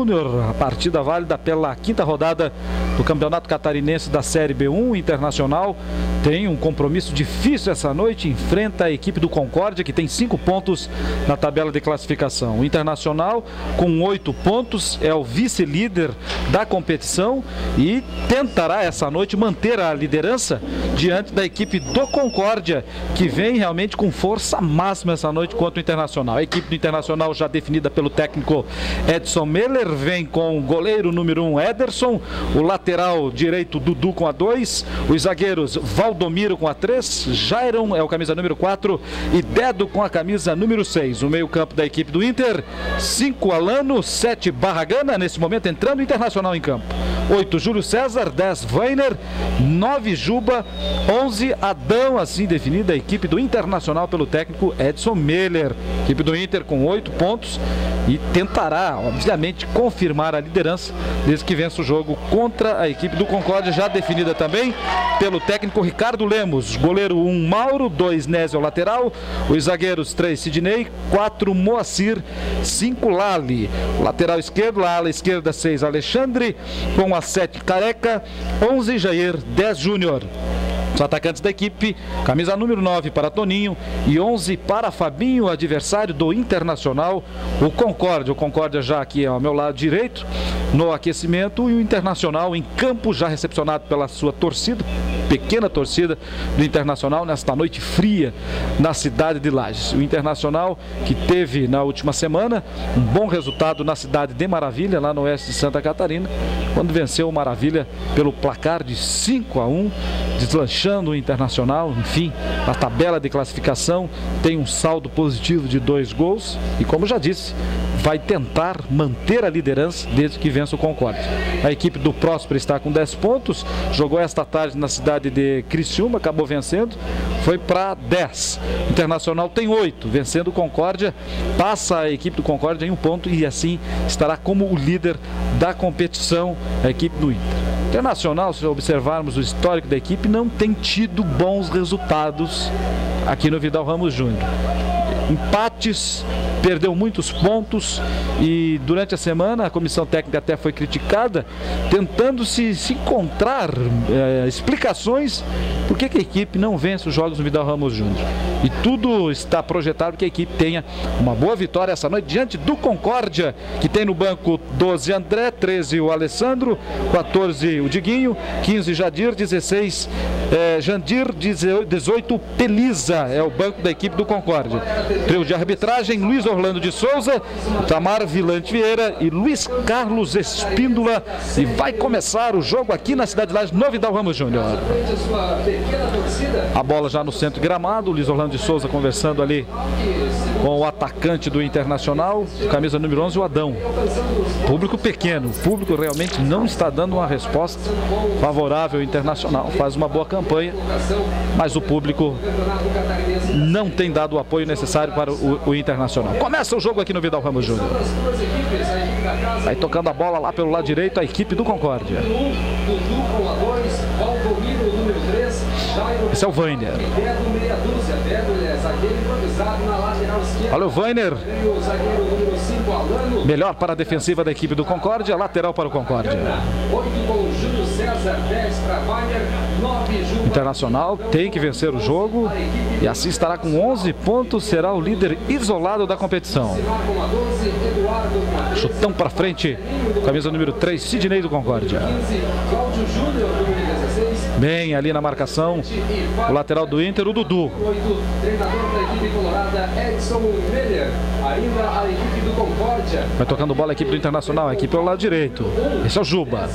A partida válida pela quinta rodada do Campeonato Catarinense da Série B1 Internacional. Tem um compromisso difícil essa noite, enfrenta a equipe do Concórdia, que tem cinco pontos na tabela de classificação. O Internacional, com oito pontos, é o vice-líder da competição e tentará essa noite manter a liderança diante da equipe do Concórdia, que vem realmente com força máxima essa noite contra o Internacional. A equipe do Internacional já definida pelo técnico Edson Meller vem com o goleiro número 1, um, Ederson, o lateral direito, Dudu com a 2, os zagueiros, Valdomiro com a 3, Jairon é o camisa número 4 e Dedo com a camisa número 6. O meio-campo da equipe do Inter, 5 Alano, 7 Barragana, nesse momento entrando internacional em campo. 8 Júlio César, 10 Weiner, 9 Juba, 11 Adão, assim definida a equipe do Internacional pelo técnico Edson Meller. Equipe do Inter com 8 pontos e tentará, obviamente, confirmar a liderança desde que vença o jogo contra a equipe do Concórdia, já definida também pelo técnico Ricardo Lemos. Goleiro 1 um, Mauro, 2 Nésio lateral, os zagueiros 3 Sidney, 4 Moacir, 5 Lali. Lateral esquerdo, ala esquerda 6 Alexandre, com a 7 Careca, 11 Jair, 10 Júnior. Os atacantes da equipe, camisa número 9 para Toninho e 11 para Fabinho, adversário do Internacional, o Concórdia. O Concórdia já aqui ao meu lado direito, no aquecimento, e o Internacional em campo, já recepcionado pela sua torcida, pequena torcida do Internacional nesta noite fria na cidade de Lages. O Internacional que teve na última semana um bom resultado na cidade de Maravilha, lá no oeste de Santa Catarina, quando venceu o Maravilha pelo placar de 5 a 1, deslanchando o Internacional, enfim, na tabela de classificação tem um saldo positivo de dois gols. E como já disse, vai tentar manter a liderança desde que vença o Concorde. A equipe do Próspero está com 10 pontos, jogou esta tarde na cidade de Criciúma, acabou vencendo, foi para 10. Internacional tem 8, vencendo o Concórdia, passa a equipe do Concórdia em um ponto e assim estará como o líder da competição, a equipe do Inter. Internacional, se observarmos o histórico da equipe, não tem tido bons resultados aqui no Vidal Ramos Júnior. Empates perdeu muitos pontos e durante a semana a comissão técnica até foi criticada, tentando se, se encontrar é, explicações por que, a equipe não vence os jogos no Vidal Ramos Júnior. E tudo está projetado que a equipe tenha uma boa vitória essa noite diante do Concórdia, que tem no banco 12 André, 13 o Alessandro, 14 o Diguinho, 15 Jadir, 16 é, Jandir, 18 Pelisa, é o banco da equipe do Concórdia. Trio de arbitragem, Luiz Orlando de Souza, Tamar Vilante Vieira e Luiz Carlos Espíndola. E vai começar o jogo aqui na cidade de Lages, Novidal Ramos Júnior. A bola já no centro gramado, Luiz Orlando de Souza conversando ali com o atacante do Internacional, camisa número 11, o Adão. Público pequeno, o público realmente não está dando uma resposta favorável ao Internacional. Faz uma boa campanha, mas o público não tem dado o apoio necessário para o, o Internacional. Começa o jogo aqui no Vidal Ramos Júnior. Vai tocando a bola lá pelo lado direito a equipe do Concórdia. Esse é o Weiner. Olha o Weiner. Melhor para a defensiva da equipe do Concórdia, lateral para o Concórdia. Internacional tem que vencer o jogo e assim estará com 11 pontos, será o líder isolado da competição. Chutão para frente, camisa número 3, Sidney do Concórdia. Bem ali na marcação, o lateral do Inter, o Dudu. Vai tocando bola a equipe do Internacional, a equipe ao lado direito. Esse é o Juba.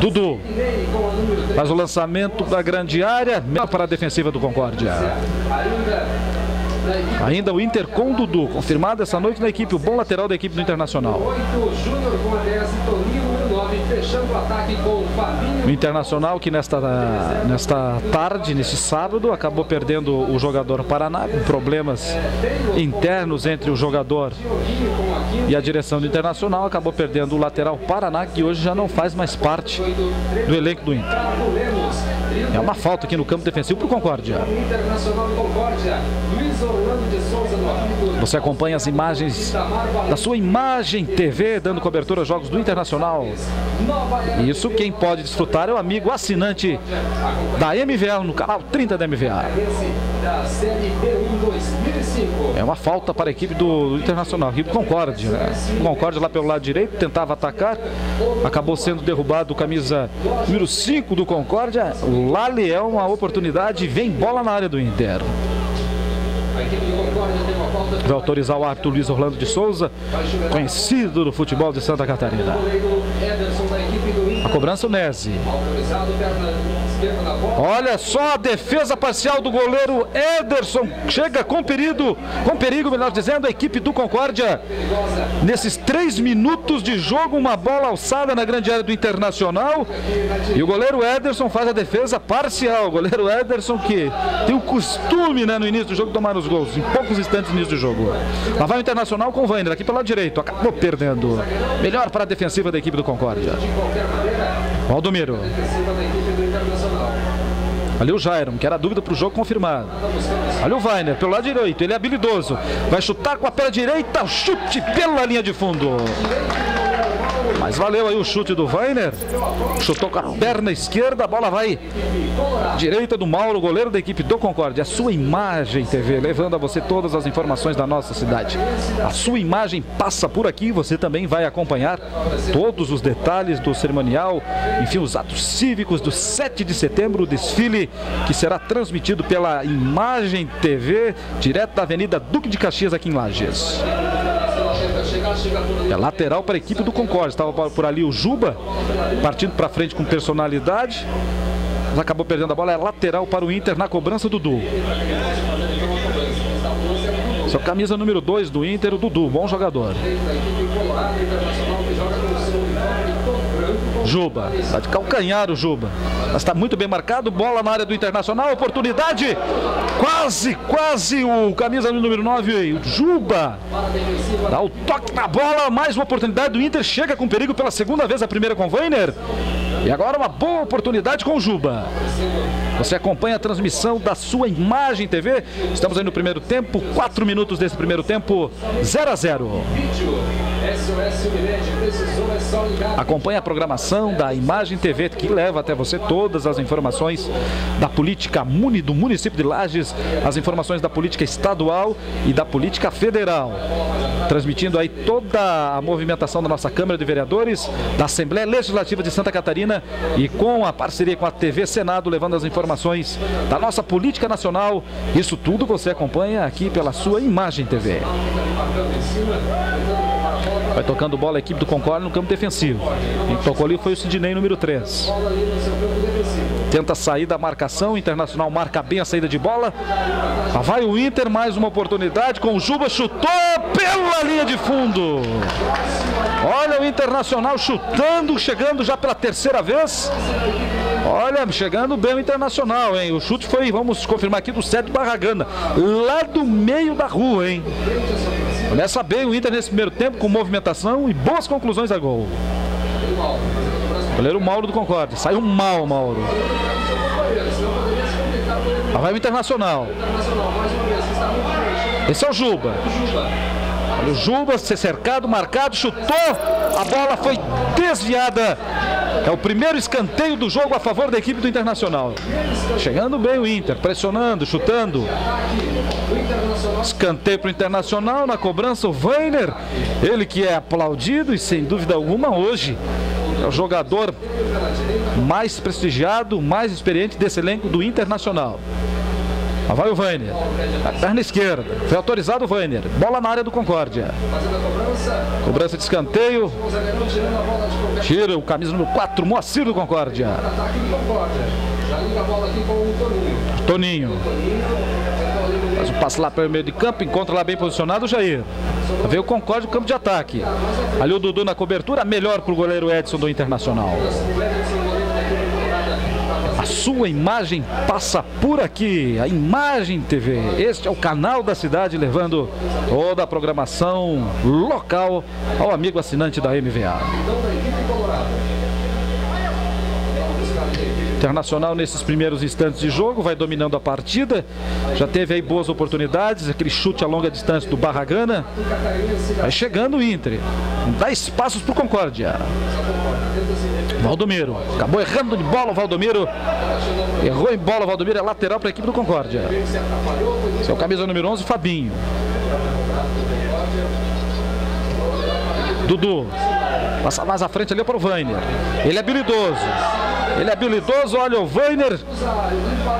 Dudu. Faz o lançamento da grande área, para a defensiva do Concórdia. Ainda o Inter com Dudu, confirmado essa noite na equipe, o bom lateral da equipe do Internacional. O Internacional que nesta, nesta tarde, nesse sábado, acabou perdendo o jogador Paraná, com problemas internos entre o jogador e a direção do Internacional, acabou perdendo o lateral Paraná, que hoje já não faz mais parte do elenco do Inter. É uma falta aqui no campo defensivo para o Concórdia. Você acompanha as imagens da sua imagem TV, dando cobertura aos jogos do Internacional. Isso quem pode desfrutar é o amigo assinante da MVA, no canal 30 da MVA. É uma falta para a equipe do Internacional, a equipe Concorde. Né? Concorde lá pelo lado direito, tentava atacar, acabou sendo derrubado o camisa número 5 do Concórdia. Lali é uma oportunidade, vem bola na área do Inter. Vai autorizar o árbitro Luiz Orlando de Souza, conhecido do futebol de Santa Catarina. A cobrança o Nese. Olha só a defesa parcial do goleiro Ederson. Chega com perigo, com perigo, melhor dizendo, a equipe do Concórdia. Nesses três minutos de jogo, uma bola alçada na grande área do Internacional. E o goleiro Ederson faz a defesa parcial. O goleiro Ederson que tem o costume, né, no início do jogo, tomar os gols. Em poucos instantes no início do jogo. Lá vai o Internacional com o Vander, aqui pelo lado direito. Acabou perdendo. Melhor para a defensiva da equipe do Concórdia. Valdomiro. Ali o Jairon, que era dúvida para o jogo confirmado. Olha o Weiner, pelo lado direito, ele é habilidoso. Vai chutar com a perna direita, chute pela linha de fundo. Mas valeu aí o chute do Weiner. Chutou com a perna esquerda, a bola vai direita do Mauro, goleiro da equipe do Concorde. A sua imagem TV, levando a você todas as informações da nossa cidade. A sua imagem passa por aqui, você também vai acompanhar todos os detalhes do cerimonial, enfim, os atos cívicos do 7 de setembro, o desfile que será transmitido pela Imagem TV, direto da Avenida Duque de Caxias aqui em Lages. É lateral para a equipe do Concorde. Estava por ali o Juba, partindo para frente com personalidade. Mas acabou perdendo a bola. É lateral para o Inter na cobrança do Dudu. Sua camisa número 2 do Inter, o Dudu, bom jogador. Juba, está de calcanhar o Juba. Mas está muito bem marcado, bola na área do Internacional, oportunidade. Quase, quase o camisa número 9, o Juba. Dá o toque na bola, mais uma oportunidade do Inter, chega com perigo pela segunda vez, a primeira com Weiner. E agora uma boa oportunidade com o Juba. Você acompanha a transmissão da sua imagem TV. Estamos aí no primeiro tempo, 4 minutos desse primeiro tempo, 0 a 0. Acompanhe a programação da Imagem TV que leva até você todas as informações da política muni do município de Lages, as informações da política estadual e da política federal. Transmitindo aí toda a movimentação da nossa Câmara de Vereadores, da Assembleia Legislativa de Santa Catarina e com a parceria com a TV Senado, levando as informações da nossa política nacional. Isso tudo você acompanha aqui pela sua Imagem TV. Vai tocando bola a equipe do Concorde no campo defensivo. Quem tocou ali foi o Sidney, número 3. Tenta sair da marcação, o Internacional marca bem a saída de bola. Lá vai o Inter, mais uma oportunidade com o Juba, chutou pela linha de fundo. Olha o Internacional chutando, chegando já pela terceira vez. Olha, chegando bem o Internacional, hein? O chute foi, vamos confirmar aqui, do Sérgio Barragana, lá do meio da rua, hein? Começa bem o Inter nesse primeiro tempo, com movimentação e boas conclusões a gol. Goleiro Mauro do Concorde. Saiu mal, Mauro. Lá vai o Internacional. Esse é o Juba. Olha o Juba ser cercado, marcado, chutou. A bola foi desviada. É o primeiro escanteio do jogo a favor da equipe do Internacional. Chegando bem o Inter, pressionando, chutando. Escanteio para o Internacional, na cobrança o Weiner. Ele que é aplaudido e sem dúvida alguma hoje é o jogador mais prestigiado, mais experiente desse elenco do Internacional. Lá vai o Weiner. A perna esquerda. Foi autorizado o Weiner. Bola na área do Concórdia. Cobrança de escanteio. Tira o camisa número 4, Moacir do Concórdia. Toninho. Passe lá pelo meio de campo, encontra lá bem posicionado o Jair. Veio o Concórdia no campo de ataque. Ali o Dudu na cobertura, melhor para o goleiro Edson do Internacional. A sua imagem passa por aqui, a Imagem TV. Este é o canal da cidade levando toda a programação local ao amigo assinante da MVA. Internacional nesses primeiros instantes de jogo vai dominando a partida. Já teve aí boas oportunidades, aquele chute a longa distância do Barragana. Vai chegando o Inter. Dá espaços para o Concórdia. Valdomiro. Acabou errando de bola o Valdomiro. Errou em bola o Valdomiro. É lateral para a equipe do Concórdia. Seu camisa número 11, Fabinho. Dudu. Passa mais à frente ali para o Vainer. Ele é habilidoso. Ele é habilidoso, olha o Weiner.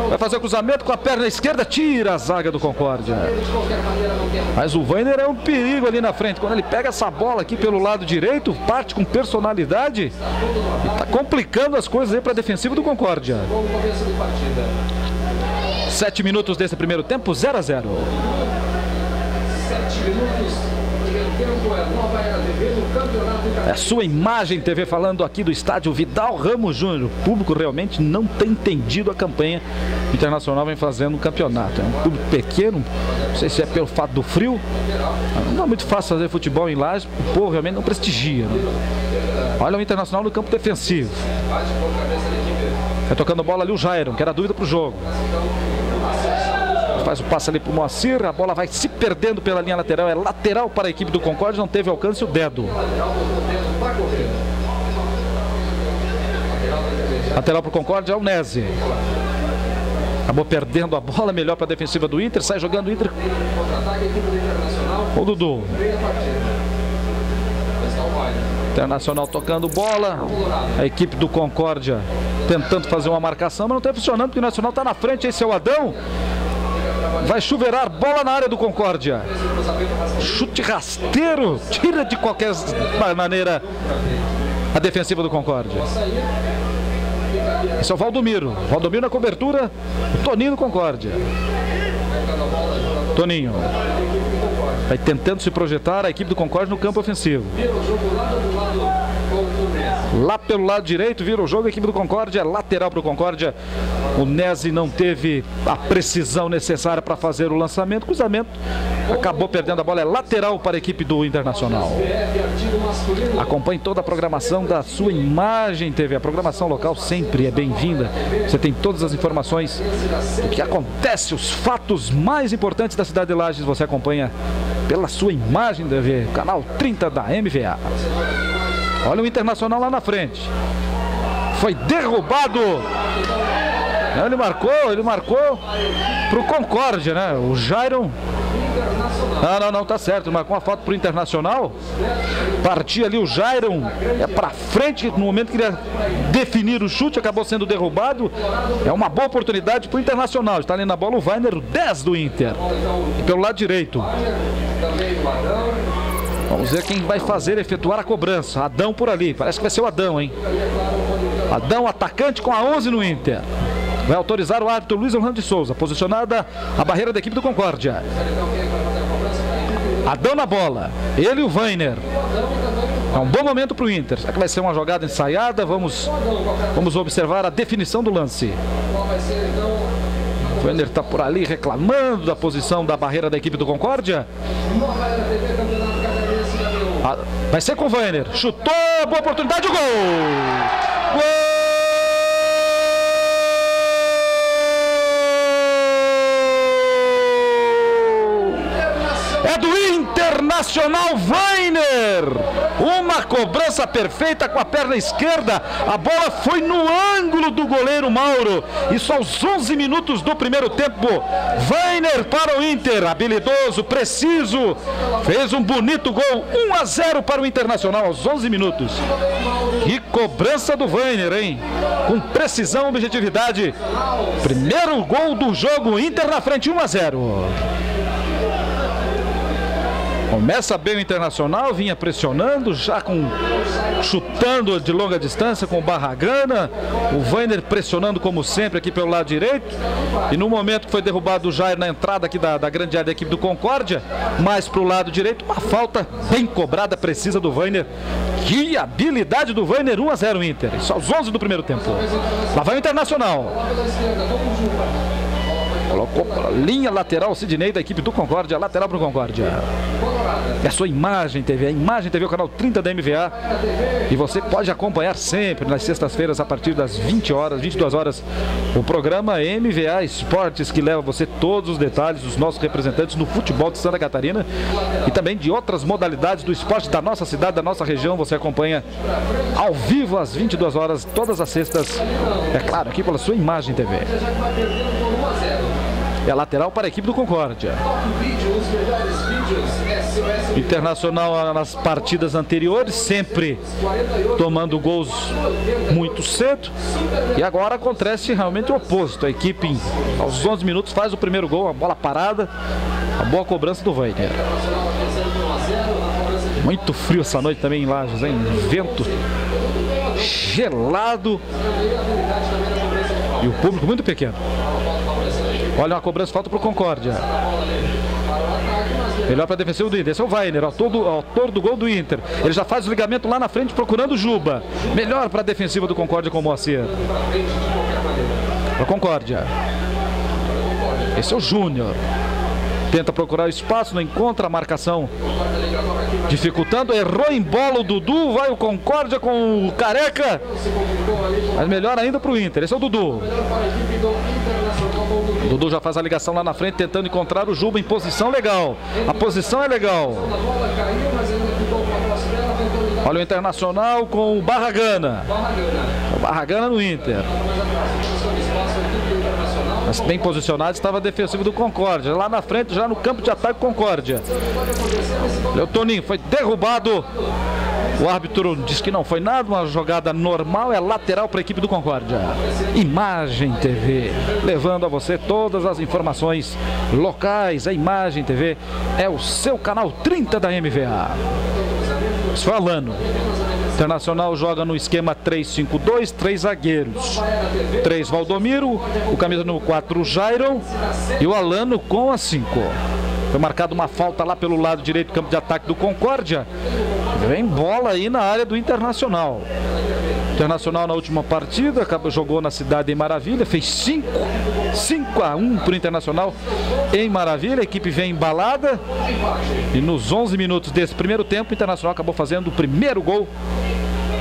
Vai fazer o cruzamento com a perna esquerda, tira a zaga do Concórdia. Mas o Weiner é um perigo ali na frente. Quando ele pega essa bola aqui pelo lado direito, parte com personalidade. E tá complicando as coisas aí para a defensiva do Concórdia. Sete minutos desse primeiro tempo, 0 a 0. É a sua imagem TV falando aqui do estádio Vidal Ramos Júnior. O público realmente não tem entendido a campanha Internacional vem fazendo no campeonato. É um público pequeno, não sei se é pelo fato do frio. Não é muito fácil fazer futebol em Lages, o povo realmente não prestigia. Né? Olha o Internacional no campo defensivo. Vai tocando bola ali o Jairon, que era dúvida para o jogo faz o passe ali para o Moacir, a bola vai se perdendo pela linha lateral, é lateral para a equipe do Concorde, não teve alcance o dedo. Lateral para o Concorde é o Nese. Acabou perdendo a bola, melhor para a defensiva do Inter, sai jogando o Inter. O Dudu. Internacional tocando bola. A equipe do Concórdia tentando fazer uma marcação, mas não está funcionando porque o Nacional está na frente. Esse é o Adão. Vai chuveirar bola na área do Concórdia. Chute rasteiro. Tira de qualquer maneira a defensiva do Concórdia. Esse é o Valdomiro. Valdomiro na cobertura. Toninho do Concórdia. Toninho. Vai tentando se projetar a equipe do Concórdia no campo ofensivo. Lá pelo lado direito, vira o jogo, a equipe do Concórdia, lateral para o Concórdia. O Nese não teve a precisão necessária para fazer o lançamento, cruzamento. Acabou perdendo a bola, é lateral para a equipe do Internacional. Acompanhe toda a programação da sua imagem TV. A programação local sempre é bem-vinda. Você tem todas as informações do que acontece, os fatos mais importantes da cidade de Lages. Você acompanha pela sua imagem TV, canal 30 da MVA. Olha o Internacional lá na frente. Foi derrubado. Ele marcou, ele marcou pro Concórdia, né? O Jairon. Não, não, não, tá certo. Ele marcou uma foto pro Internacional. Partia ali o Jairon. É pra frente no momento que queria definir o chute, acabou sendo derrubado. É uma boa oportunidade pro Internacional. Está ali na bola o Weiner, o 10 do Inter. E pelo lado direito. Vamos ver quem vai fazer efetuar a cobrança. Adão por ali. Parece que vai ser o Adão, hein? Adão, atacante com a 11 no Inter. Vai autorizar o árbitro Luiz Orlando de Souza. Posicionada a barreira da equipe do Concórdia. Adão na bola. Ele e o Weiner. É um bom momento para o Inter. Será que vai ser uma jogada ensaiada? Vamos, vamos observar a definição do lance. O Weiner está por ali reclamando da posição da barreira da equipe do Concórdia. Ah, vai ser com o Weiner. Chutou, boa oportunidade, gol! Gol! Internacional Weiner. Uma cobrança perfeita com a perna esquerda. A bola foi no ângulo do goleiro Mauro. Isso aos 11 minutos do primeiro tempo. Weiner para o Inter. Habilidoso, preciso. Fez um bonito gol. 1 a 0 para o Internacional aos 11 minutos. Que cobrança do Weiner, hein? Com precisão, objetividade. Primeiro gol do jogo. Inter na frente, 1 a 0. Começa bem o Internacional, vinha pressionando, já com chutando de longa distância com o Barragana, o Weiner pressionando como sempre aqui pelo lado direito. E no momento que foi derrubado o Jair na entrada aqui da, da grande área da equipe do Concórdia, mais para o lado direito, uma falta bem cobrada, precisa do Weiner. Que habilidade do Weiner, 1 a 0 Inter. Só os 11 do primeiro tempo. Lá vai o Internacional. Colocou linha lateral Sidney da equipe do Concórdia, lateral para o Concórdia. É a sua Imagem TV, a Imagem TV, o canal 30 da MVA. E você pode acompanhar sempre nas sextas-feiras a partir das 20 horas, 22 horas, o programa MVA Esportes que leva você todos os detalhes dos nossos representantes no futebol de Santa Catarina e também de outras modalidades do esporte da nossa cidade, da nossa região. Você acompanha ao vivo às 22 horas, todas as sextas, é claro, aqui pela sua Imagem TV. É lateral para a equipe do Concórdia. Internacional nas partidas anteriores, sempre tomando gols muito cedo. E agora acontece realmente o oposto. A equipe, aos 11 minutos, faz o primeiro gol, a bola parada, a boa cobrança do Weiner. Muito frio essa noite também Lages, hein? Vento gelado e o público muito pequeno. Olha uma cobrança, falta para o Concórdia. Melhor para a defensiva do Inter. Esse é o Weiner, autor do, autor do gol do Inter. Ele já faz o ligamento lá na frente procurando o Juba. Melhor para a defensiva do Concórdia com o Moacir. Para Concórdia. Esse é o Júnior. Tenta procurar o espaço, não encontra a marcação. Dificultando, errou em bola o Dudu, vai o Concórdia com o Careca. Mas melhor ainda para o Inter. Esse é o Dudu. O Dudu já faz a ligação lá na frente, tentando encontrar o Juba em posição legal. A posição é legal. Olha o Internacional com o Barragana. O Barragana no Inter. Bem posicionado estava a defensiva do Concórdia. Lá na frente, já no campo de ataque Concórdia. O Toninho foi derrubado. O árbitro diz que não foi nada, uma jogada normal, é lateral para a equipe do Concórdia. Imagem TV, levando a você todas as informações locais. A Imagem TV é o seu canal 30 da MVA. Falando. Internacional joga no esquema 3-5-2, três zagueiros. Três Valdomiro, o camisa no 4 Jairon e o Alano com a 5. Foi marcada uma falta lá pelo lado direito do campo de ataque do Concórdia. Vem bola aí na área do Internacional. Internacional na última partida, jogou na cidade em Maravilha, fez 5 5 a 1 para o Internacional em Maravilha. A equipe vem embalada e nos 11 minutos desse primeiro tempo, o Internacional acabou fazendo o primeiro gol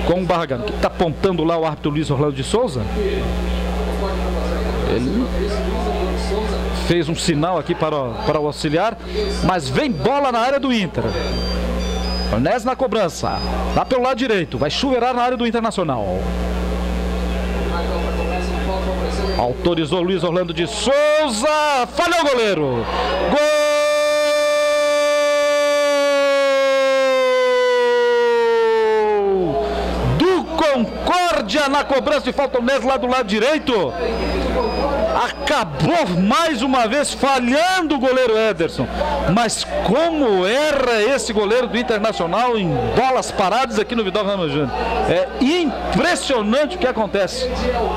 com o Barragano. Que está apontando lá o árbitro Luiz Orlando de Souza. Ele fez um sinal aqui para, para o auxiliar, mas vem bola na área do Inter. Onés na cobrança. Lá pelo lado direito. Vai chuveirar na área do Internacional. Autorizou Luiz Orlando de Souza. Falhou o goleiro. Gol! Concórdia na cobrança de falta Onés lá do lado direito acabou mais uma vez falhando o goleiro Ederson. Mas como erra esse goleiro do Internacional em bolas paradas aqui no Vidal Ramos Júnior. É impressionante o que acontece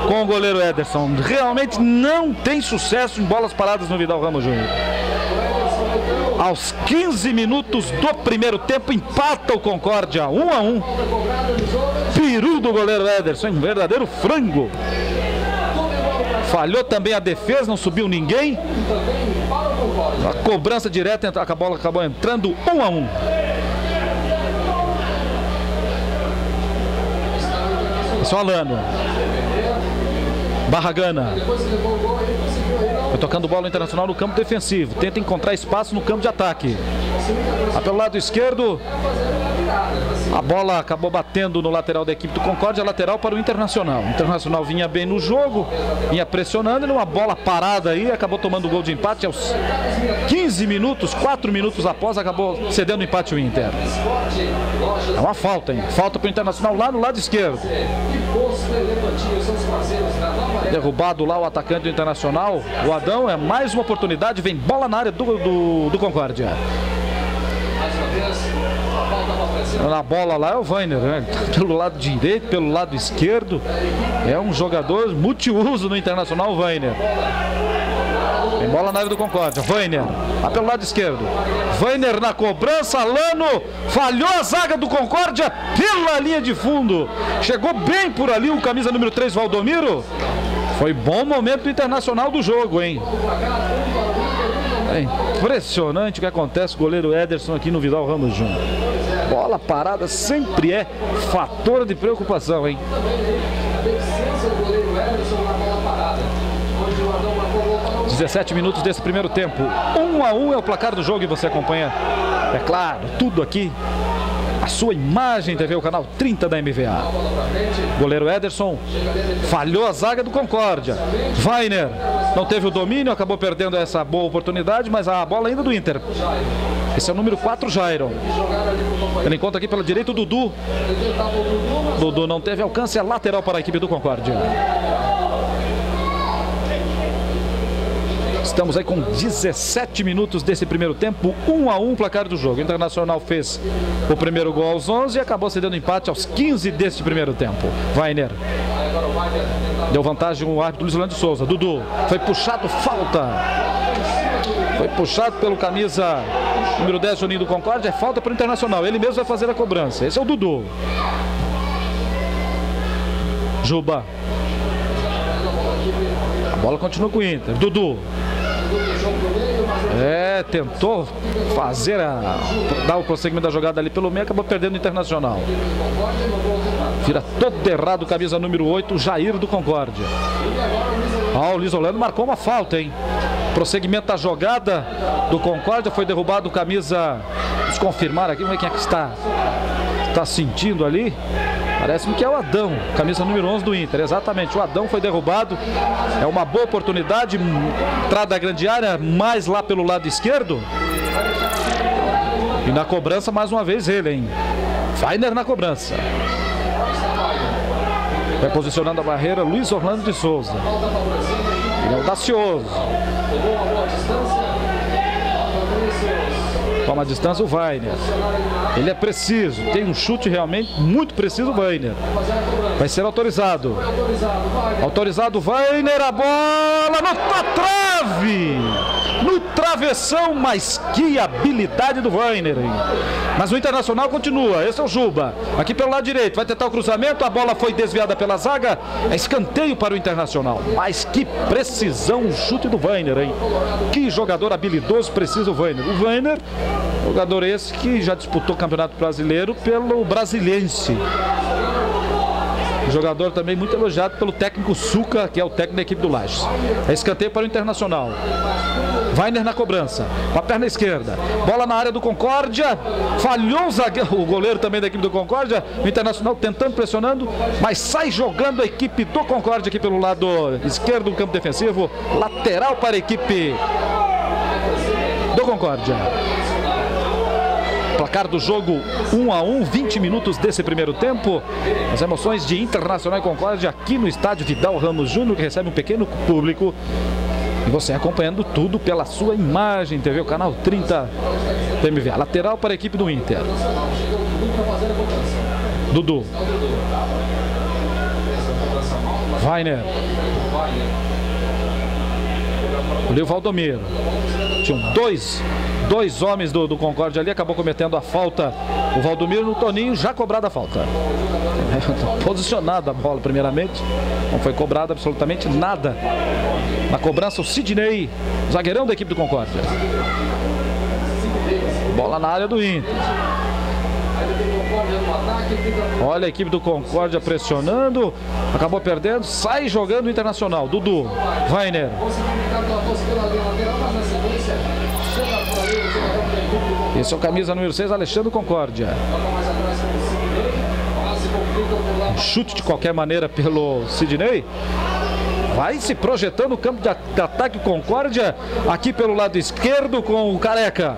com o goleiro Ederson. Realmente não tem sucesso em bolas paradas no Vidal Ramos Júnior. Aos 15 minutos do primeiro tempo, empata o Concórdia, 1 a 1. Peru do goleiro Ederson, um verdadeiro frango. Falhou também a defesa, não subiu ninguém. A cobrança direta, a bola acabou entrando um a um. Só Alano. Barragana. Tocando bola internacional no campo defensivo. Tenta encontrar espaço no campo de ataque. Lá pelo lado esquerdo. A bola acabou batendo no lateral da equipe do Concórdia, lateral para o Internacional. O Internacional vinha bem no jogo, vinha pressionando, e numa bola parada aí, acabou tomando o gol de empate aos 15 minutos, 4 minutos após, acabou cedendo o empate o Inter. É uma falta, hein? Falta para o Internacional lá no lado esquerdo. Derrubado lá o atacante do Internacional, o Adão, é mais uma oportunidade, vem bola na área do, do, do Concórdia. Na bola lá é o Weiner, né? Pelo lado direito, pelo lado esquerdo. É um jogador multiuso no Internacional, o Weiner. Tem bola na área do Concórdia. Weiner, lá pelo lado esquerdo. Weiner na cobrança, Lano falhou a zaga do Concórdia pela linha de fundo. Chegou bem por ali o camisa número 3, Valdomiro. Foi bom momento internacional do jogo, hein? É impressionante o que acontece com o goleiro Ederson aqui no Vidal Ramos Júnior. Bola parada sempre é fator de preocupação, hein? 17 minutos desse primeiro tempo. 1 a 1 é o placar do jogo e você acompanha, é claro, tudo aqui. A sua imagem TV, o canal 30 da MVA. Goleiro Ederson falhou a zaga do Concórdia. Weiner não teve o domínio, acabou perdendo essa boa oportunidade, mas a bola ainda do Inter. Esse é o número 4, Jairon. Tendo em conta aqui pela direita o Dudu. Dudu não teve alcance, é lateral para a equipe do Concórdia. Estamos aí com 17 minutos desse primeiro tempo, 1 a 1 placar do jogo. O Internacional fez o primeiro gol aos 11 e acabou cedendo empate aos 15 deste primeiro tempo. Weiner. Deu vantagem o árbitro Luiz Orlando Souza. Dudu. Foi puxado, falta. Foi puxado pelo camisa número 10, Juninho do Concórdia. É falta para o Internacional. Ele mesmo vai fazer a cobrança. Esse é o Dudu. Juba. A bola continua com o Inter. Dudu. É, tentou fazer a. dar o prosseguimento da jogada ali pelo meio, acabou perdendo o Internacional. Vira todo errado, camisa número 8, Jair do Concórdia. Ah, o Luiz Orlando marcou uma falta, hein? Prosseguimento da jogada do Concórdia, foi derrubado camisa. Vamos confirmar aqui, vamos ver quem é que está, está sentindo ali. Parece-me que é o Adão, camisa número 11 do Inter. Exatamente, o Adão foi derrubado. É uma boa oportunidade. Entrada da grande área, mais lá pelo lado esquerdo. E na cobrança, mais uma vez, ele, hein? Feiner na cobrança. Vai posicionando a barreira Luiz Orlando de Souza. Ele é audacioso. Toma a distância o Weiner. Ele é preciso, tem um chute realmente muito preciso o Weiner. Vai ser autorizado. Autorizado Weiner, a bola no trave! No travessão, mas que habilidade do Weiner. Hein? Mas o Internacional continua, esse é o Juba. Aqui pelo lado direito, vai tentar o cruzamento, a bola foi desviada pela zaga. É escanteio para o Internacional. Mas que precisão o chute do Weiner, hein? Que jogador habilidoso precisa o Weiner. O Weiner Jogador esse que já disputou o Campeonato Brasileiro pelo Brasiliense. Jogador também muito elogiado pelo técnico Suca, que é o técnico da equipe do Lages. É escanteio para o Internacional. Weiner na cobrança. Com a perna esquerda. Bola na área do Concórdia. Falhou o, zagueiro, o goleiro também da equipe do Concórdia. O Internacional tentando, pressionando. Mas sai jogando a equipe do Concórdia aqui pelo lado esquerdo do campo defensivo. Lateral para a equipe do Concórdia. Placar do jogo 1 a 1, 20 minutos desse primeiro tempo. As emoções de Internacional e Concórdia aqui no estádio Vidal Ramos Júnior, que recebe um pequeno público. E você acompanhando tudo pela sua imagem, TV, o canal 30 do MVA. Lateral para a equipe do Inter. Dudu. Weiner. O Valdomiro. Tinham dois dois homens do, do Concorde ali, acabou cometendo a falta. O Valdomiro no Toninho já cobrada a falta. Posicionada a bola, primeiramente. Não foi cobrado absolutamente nada. Na cobrança, o Sidney, zagueirão da equipe do Concórdia. Bola na área do Inter. Olha a equipe do Concórdia pressionando. Acabou perdendo. Sai jogando o Internacional. Dudu. Weiner. Esse é o camisa número 6, Alexandre Concórdia. Um chute de qualquer maneira pelo Sidney. Vai se projetando o campo de ataque Concórdia. Aqui pelo lado esquerdo com o Careca.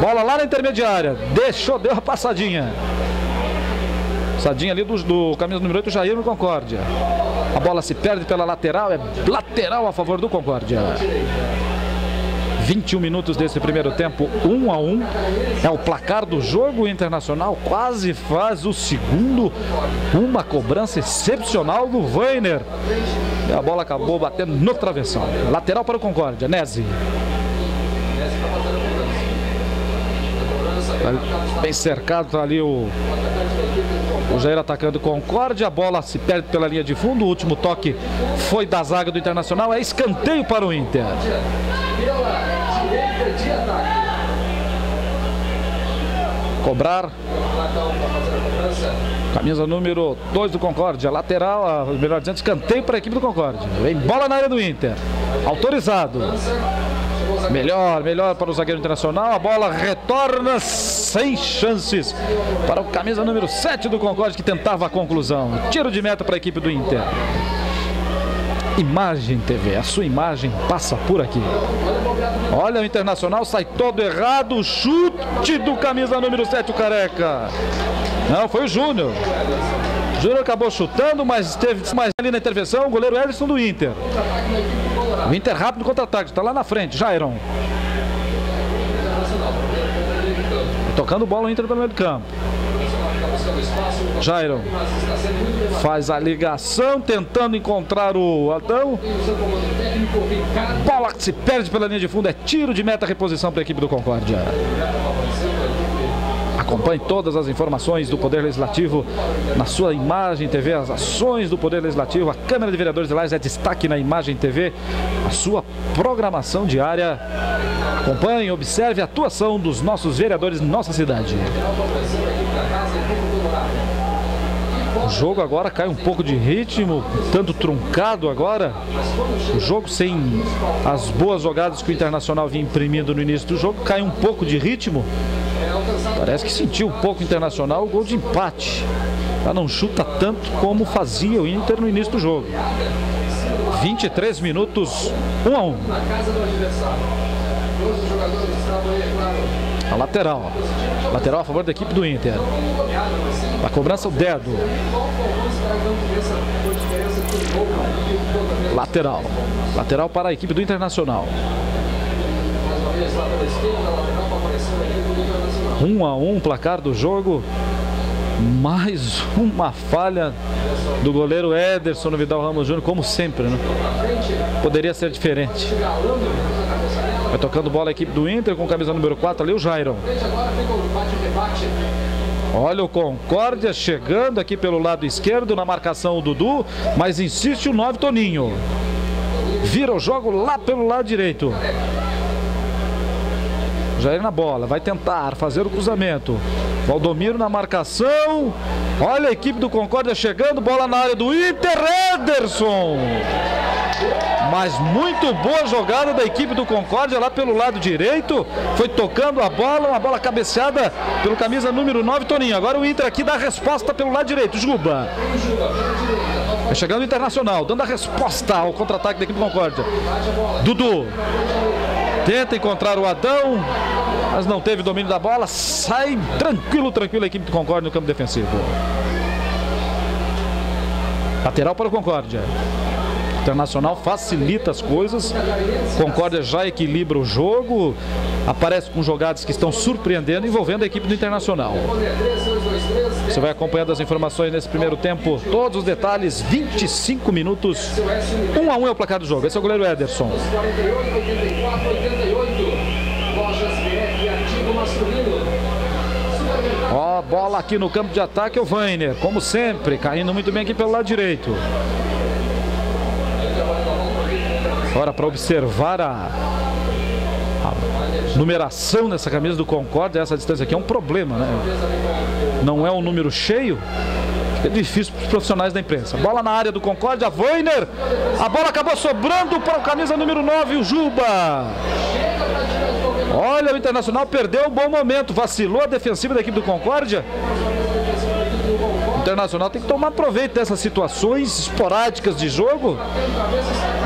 Bola lá na intermediária. Deixou, deu a passadinha. Passadinha ali do, do camisa número 8, Jair no Concórdia. A bola se perde pela lateral. É lateral a favor do Concórdia. 21 minutos desse primeiro tempo, 1 a 1. É o placar do jogo internacional, quase faz o segundo. Uma cobrança excepcional do Weiner. E a bola acabou batendo no travessão. Lateral para o Concórdia, Nese. Bem cercado tá ali o o Jair atacando Concórdia, a bola se perde pela linha de fundo. O último toque foi da zaga do Internacional. É escanteio para o Inter. Cobrar. Camisa número 2 do Concórdia, lateral, melhor dizendo, escanteio para a equipe do Concórdia. Vem bola na área do Inter. Autorizado. Melhor, melhor para o zagueiro internacional. A bola retorna sem chances para o camisa número 7 do Concórdia que tentava a conclusão. Tiro de meta para a equipe do Inter. Imagem TV, a sua imagem passa por aqui. Olha o Internacional, sai todo errado. Chute do camisa número 7, o Careca. Não, foi o Júnior. Júnior acabou chutando, mas teve mais ali na intervenção o goleiro Ellison do Inter. O Inter rápido contra-ataque, está lá na frente, Jairon. Tocando bola o Inter pelo meio do campo. Jairon faz a ligação, tentando encontrar o Adão. Bola que se perde pela linha de fundo, é tiro de meta reposição para a equipe do Concórdia. Acompanhe todas as informações do Poder Legislativo na sua Imagem TV, as ações do Poder Legislativo. A Câmara de Vereadores de Lages é destaque na Imagem TV, a sua programação diária. Acompanhe, observe a atuação dos nossos vereadores em nossa cidade. O jogo agora cai um pouco de ritmo, tanto truncado agora. O jogo sem as boas jogadas que o Internacional vinha imprimindo no início do jogo, cai um pouco de ritmo. Parece que sentiu um pouco o Internacional o gol de empate. Já não chuta tanto como fazia o Inter no início do jogo. 23 minutos, 1 a 1. A lateral. Lateral a favor da equipe do Inter. A cobrança o dedo. Lateral. Lateral para a equipe do Internacional. Um a um placar do jogo. Mais uma falha do goleiro Ederson no Vidal Ramos Júnior, como sempre, né? Poderia ser diferente. Vai tocando bola a equipe do Inter com camisa número 4 ali, o Jairon. Olha o Concórdia chegando aqui pelo lado esquerdo na marcação o Dudu, mas insiste o 9 Toninho. Vira o jogo lá pelo lado direito. Jair na bola, vai tentar fazer o cruzamento. Valdomiro na marcação. Olha a equipe do Concórdia chegando, bola na área do Inter, Ederson. Mas muito boa jogada da equipe do Concórdia lá pelo lado direito. Foi tocando a bola, uma bola cabeceada pelo camisa número 9, Toninho. Agora o Inter aqui dá a resposta pelo lado direito, Juba. Vai chegando o Internacional, dando a resposta ao contra-ataque da equipe do Concórdia. Dudu. Tenta encontrar o Adão, mas não teve domínio da bola. Sai tranquilo, tranquilo a equipe do Concórdia no campo defensivo. Lateral para o Concórdia. Internacional facilita as coisas. Concórdia já equilibra o jogo. Aparece com jogadas que estão surpreendendo, envolvendo a equipe do Internacional. Você vai acompanhando as informações nesse primeiro tempo. Todos os detalhes, 25 minutos. 1 um a 1 um é o placar do jogo. Esse é o goleiro Ederson. Bola aqui no campo de ataque, o Weiner, como sempre, caindo muito bem aqui pelo lado direito. Agora para observar a, a, numeração nessa camisa do Concórdia, essa distância aqui é um problema, né? Não é um número cheio, é difícil para os profissionais da imprensa. Bola na área do Concórdia, Weiner. A bola acabou sobrando para o camisa número 9, o Juba. Olha, o Internacional perdeu um bom momento, vacilou a defensiva da equipe do Concórdia. O Internacional tem que tomar proveito dessas situações esporádicas de jogo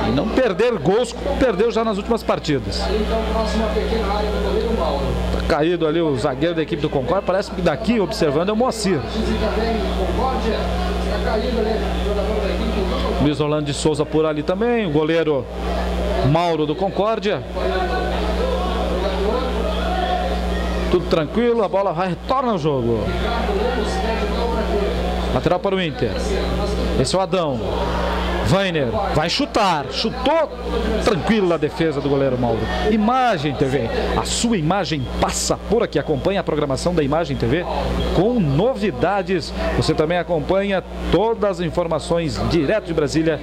e não perder gols como perdeu já nas últimas partidas. Tá caído ali o zagueiro da equipe do Concórdia, parece que daqui observando é o Moacir. Luiz Orlando de Souza por ali também, o goleiro Mauro do Concórdia. Tudo tranquilo, a bola vai retorna ao jogo. Lateral para o Inter. Esse é o Adão. Vainer vai chutar, chutou tranquilo a defesa do goleiro Mauro. Imagem TV, a sua imagem passa por aqui. Acompanha a programação da Imagem TV com novidades. Você também acompanha todas as informações direto de Brasília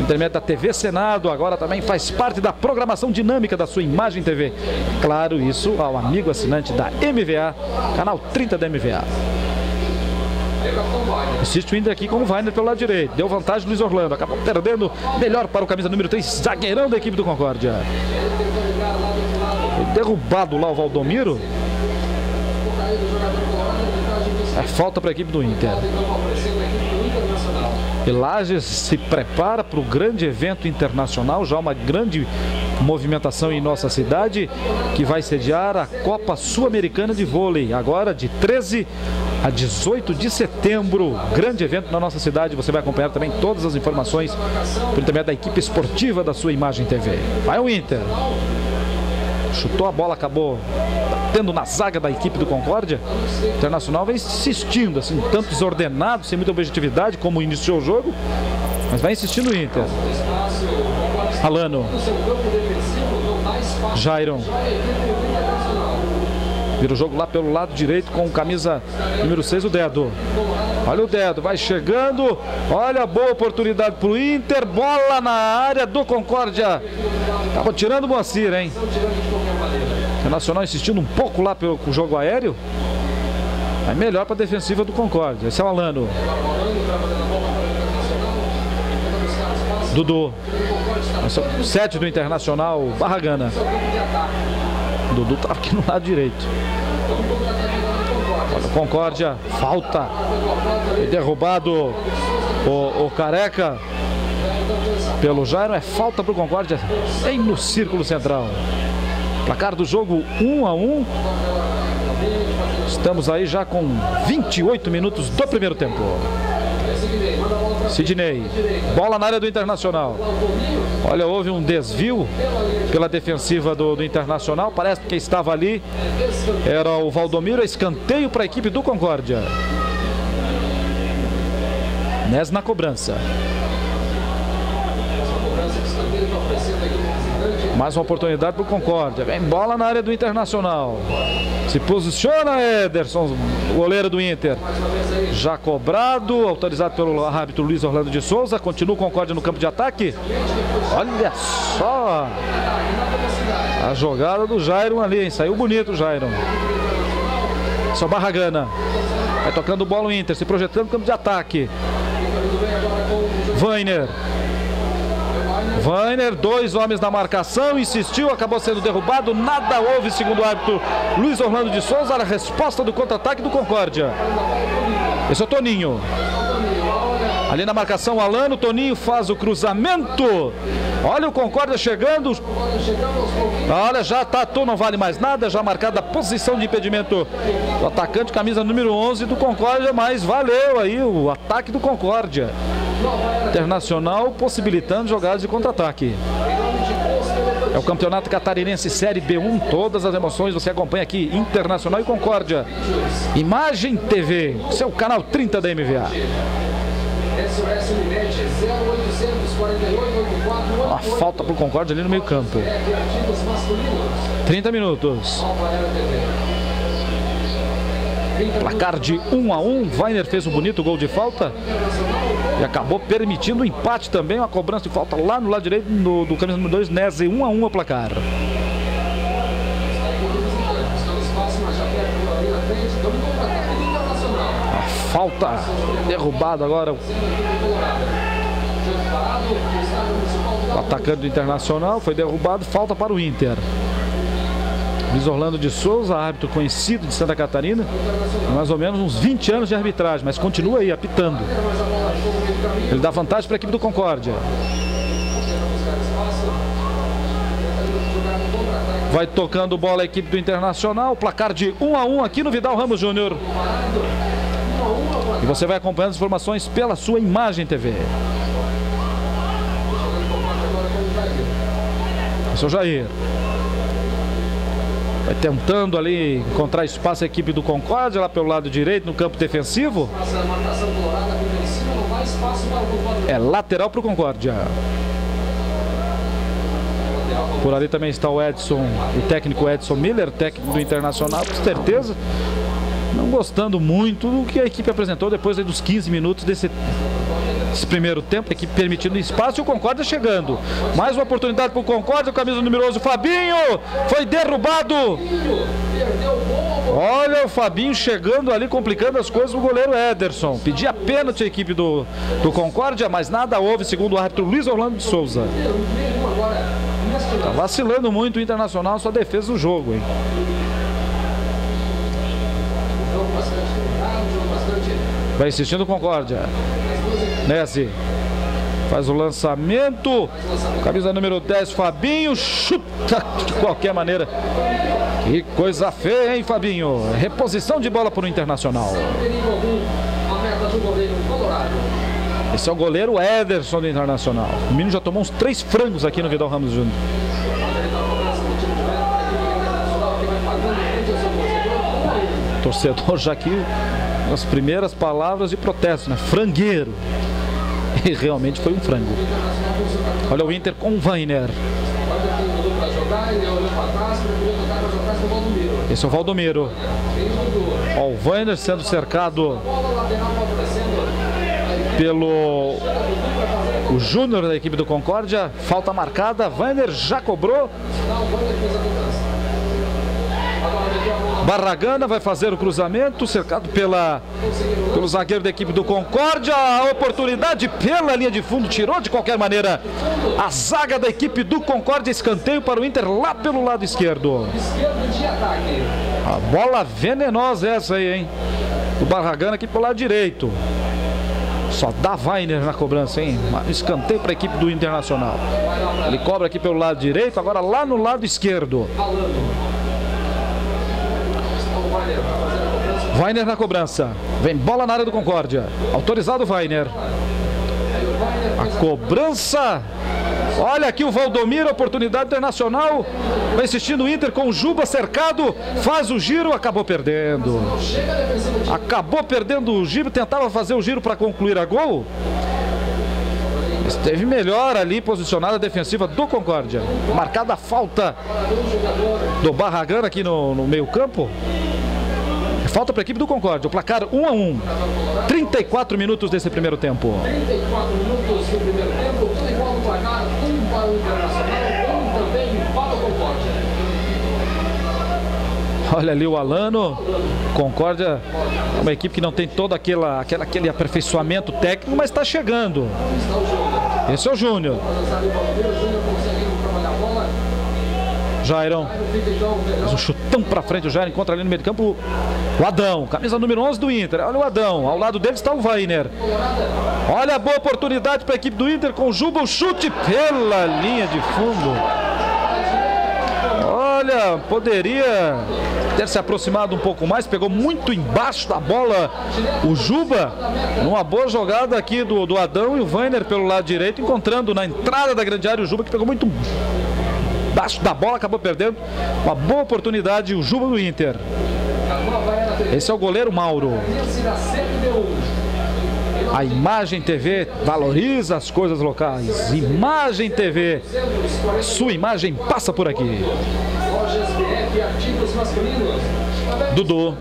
intermédio da TV Senado. Agora também faz parte da programação dinâmica da sua Imagem TV. Claro, isso ao amigo assinante da MVA, canal 30 da MVA. Assiste o Inter aqui com o Weiner pelo lado direito. Deu vantagem Luiz Orlando. Acabou perdendo. Melhor para o camisa número 3, zagueirão da equipe do Concórdia. Derrubado lá o Valdomiro. É falta para a equipe do Inter. E se prepara para o grande evento internacional, já uma grande movimentação em nossa cidade, que vai sediar a Copa Sul-Americana de Vôlei, agora de 13 a 18 de setembro. Grande evento na nossa cidade. Você vai acompanhar também todas as informações por intermédio da equipe esportiva da sua Imagem TV. Vai o Inter. Chutou a bola, acabou batendo na zaga da equipe do Concórdia. O Internacional vem insistindo, assim, tanto desordenado, sem muita objetividade, como iniciou o jogo. Mas vai insistindo o Inter. Alano. Jairon. Vira o jogo lá pelo lado direito com camisa número 6, o Dedo. Olha o Dedo, vai chegando. Olha boa oportunidade para o Inter. Bola na área do Concórdia. Tava tirando o Moacir, hein? O Nacional insistindo um pouco lá pelo com o jogo aéreo. É melhor para a defensiva do Concórdia. Esse é o Alano. Dudu. Sete do Internacional, Barragana. Dudu tá aqui no lado direito. Olha, Concórdia, falta. Foi derrubado o, o Careca pelo Jairo. É falta para o Concórdia bem no círculo central. Placar do jogo 1 a 1. Estamos aí já com 28 minutos do primeiro tempo. Sidney, bola na área do Internacional. Olha, houve um desvio pela defensiva do, do Internacional. Parece que estava ali era o Valdomiro. Escanteio para a equipe do Concórdia. Nes na cobrança. Mais uma oportunidade para o Concórdia. Vem bola na área do Internacional. Se posiciona Ederson, goleiro do Inter. Já cobrado, autorizado pelo árbitro Luiz Orlando de Souza. Continua o Concórdia no campo de ataque. Olha só a jogada do Jairon ali, hein? Saiu bonito o Jairon. Só Barragana. Vai tocando bola o Inter, se projetando no campo de ataque. Vainer. Vainer, dois homens na marcação, insistiu, acabou sendo derrubado, nada houve, segundo o árbitro Luiz Orlando de Souza, a resposta do contra-ataque do Concórdia. Esse é o Toninho. Ali na marcação, Alano, Toninho faz o cruzamento. Olha o Concórdia chegando. Olha, já Tatu não vale mais nada, já marcada a posição de impedimento do atacante, camisa número 11 do Concórdia, mas valeu aí o ataque do Concórdia. Internacional possibilitando jogadas de contra-ataque. É o Campeonato Catarinense Série B1. Todas as emoções você acompanha aqui. Internacional e Concórdia. Imagem TV, seu canal 30 da MVA. Uma falta para o Concórdia ali no meio campo. 30 minutos. Placar de 1 a 1. Weiner fez um bonito gol de falta e acabou permitindo o empate também. Uma cobrança de falta lá no lado direito do, do camisa número 2, Nese. 1 a 1 o placar. A falta derrubado agora. O atacante do Internacional foi derrubado. Falta para o Inter. Luiz Orlando de Souza, árbitro conhecido de Santa Catarina, mais ou menos uns 20 anos de arbitragem, mas continua aí apitando. Ele dá vantagem para a equipe do Concórdia. Vai tocando bola a equipe do Internacional, placar de 1 a 1 aqui no Vidal Ramos Júnior. E você vai acompanhando as informações pela sua Imagem TV. Seu Jair. Vai tentando ali encontrar espaço a equipe do Concórdia lá pelo lado direito no campo defensivo. É lateral para o Concórdia. Por ali também está o Edson, o técnico Edson Miller, técnico do Internacional, com certeza. Não gostando muito do que a equipe apresentou depois dos 15 minutos desse esse primeiro tempo, a equipe permitindo espaço e o Concórdia chegando. Mais uma oportunidade para o Concórdia, camisa numeroso Fabinho, foi derrubado. Olha o Fabinho chegando ali, complicando as coisas, o goleiro Ederson. Pedia pênalti a equipe do, do Concórdia, mas nada houve, segundo o árbitro Luiz Orlando de Souza. Tá vacilando muito o Internacional, sua defesa do jogo, hein? Vai insistindo Concórdia. Nesse. Faz o lançamento. Camisa número 10, Fabinho. Chuta de qualquer maneira. Que coisa feia, hein, Fabinho? Reposição de bola para o Internacional. Esse é o goleiro Ederson do Internacional. O menino já tomou uns três frangos aqui no Vidal Ramos Júnior. Torcedor já aqui, as primeiras palavras de protesto, né? Frangueiro. E realmente foi um frango. Olha o Inter com o Weiner. Esse é o Valdomiro. Ó, o Weiner sendo cercado pelo o Júnior da equipe do Concórdia. Falta marcada. Weiner já cobrou. Barragana vai fazer o cruzamento, cercado pela, pelo zagueiro da equipe do Concórdia. A oportunidade pela linha de fundo, tirou de qualquer maneira a zaga da equipe do Concórdia. Escanteio para o Inter lá pelo lado esquerdo. A bola venenosa essa aí, hein? O Barragana aqui pelo lado direito. Só dá Weiner na cobrança, hein? Escanteio para a equipe do Internacional. Ele cobra aqui pelo lado direito, agora lá no lado esquerdo. Weiner na cobrança. Vem bola na área do Concórdia. Autorizado Weiner. A cobrança. Olha aqui o Valdomiro, oportunidade internacional. Vai insistindo o Inter com o Juba cercado. Faz o giro, acabou perdendo. Acabou perdendo o giro. Tentava fazer o giro para concluir a gol. Esteve melhor ali posicionada a defensiva do Concórdia. Marcada a falta do Barragana aqui no, no meio-campo. Falta para a equipe do Concórdia. O placar 1 a 1. 34 minutos desse primeiro tempo. 34 minutos do primeiro tempo. Tudo igual no placar. 1 para o Internacional, 1 também para o Concórdia. Olha ali o Alano. Concórdia uma equipe que não tem todo aquela, aquela, aquele aperfeiçoamento técnico, mas está chegando. Esse é o Júnior. Jairon. Faz um chutão pra frente. O Jairo encontra ali no meio de campo o Adão. Camisa número 11 do Inter. Olha o Adão. Ao lado dele está o Weiner. Olha a boa oportunidade para a equipe do Inter com o Juba. O chute pela linha de fundo. Olha, poderia ter se aproximado um pouco mais, pegou muito embaixo da bola o Juba, numa boa jogada aqui do, do Adão e o Weiner pelo lado direito, encontrando na entrada da grande área o Juba que pegou muito embaixo da bola, acabou perdendo uma boa oportunidade o Juba do Inter. Esse é o goleiro Mauro. A Imagem TV valoriza as coisas locais. Imagem TV. Sua imagem passa por aqui. Dudu.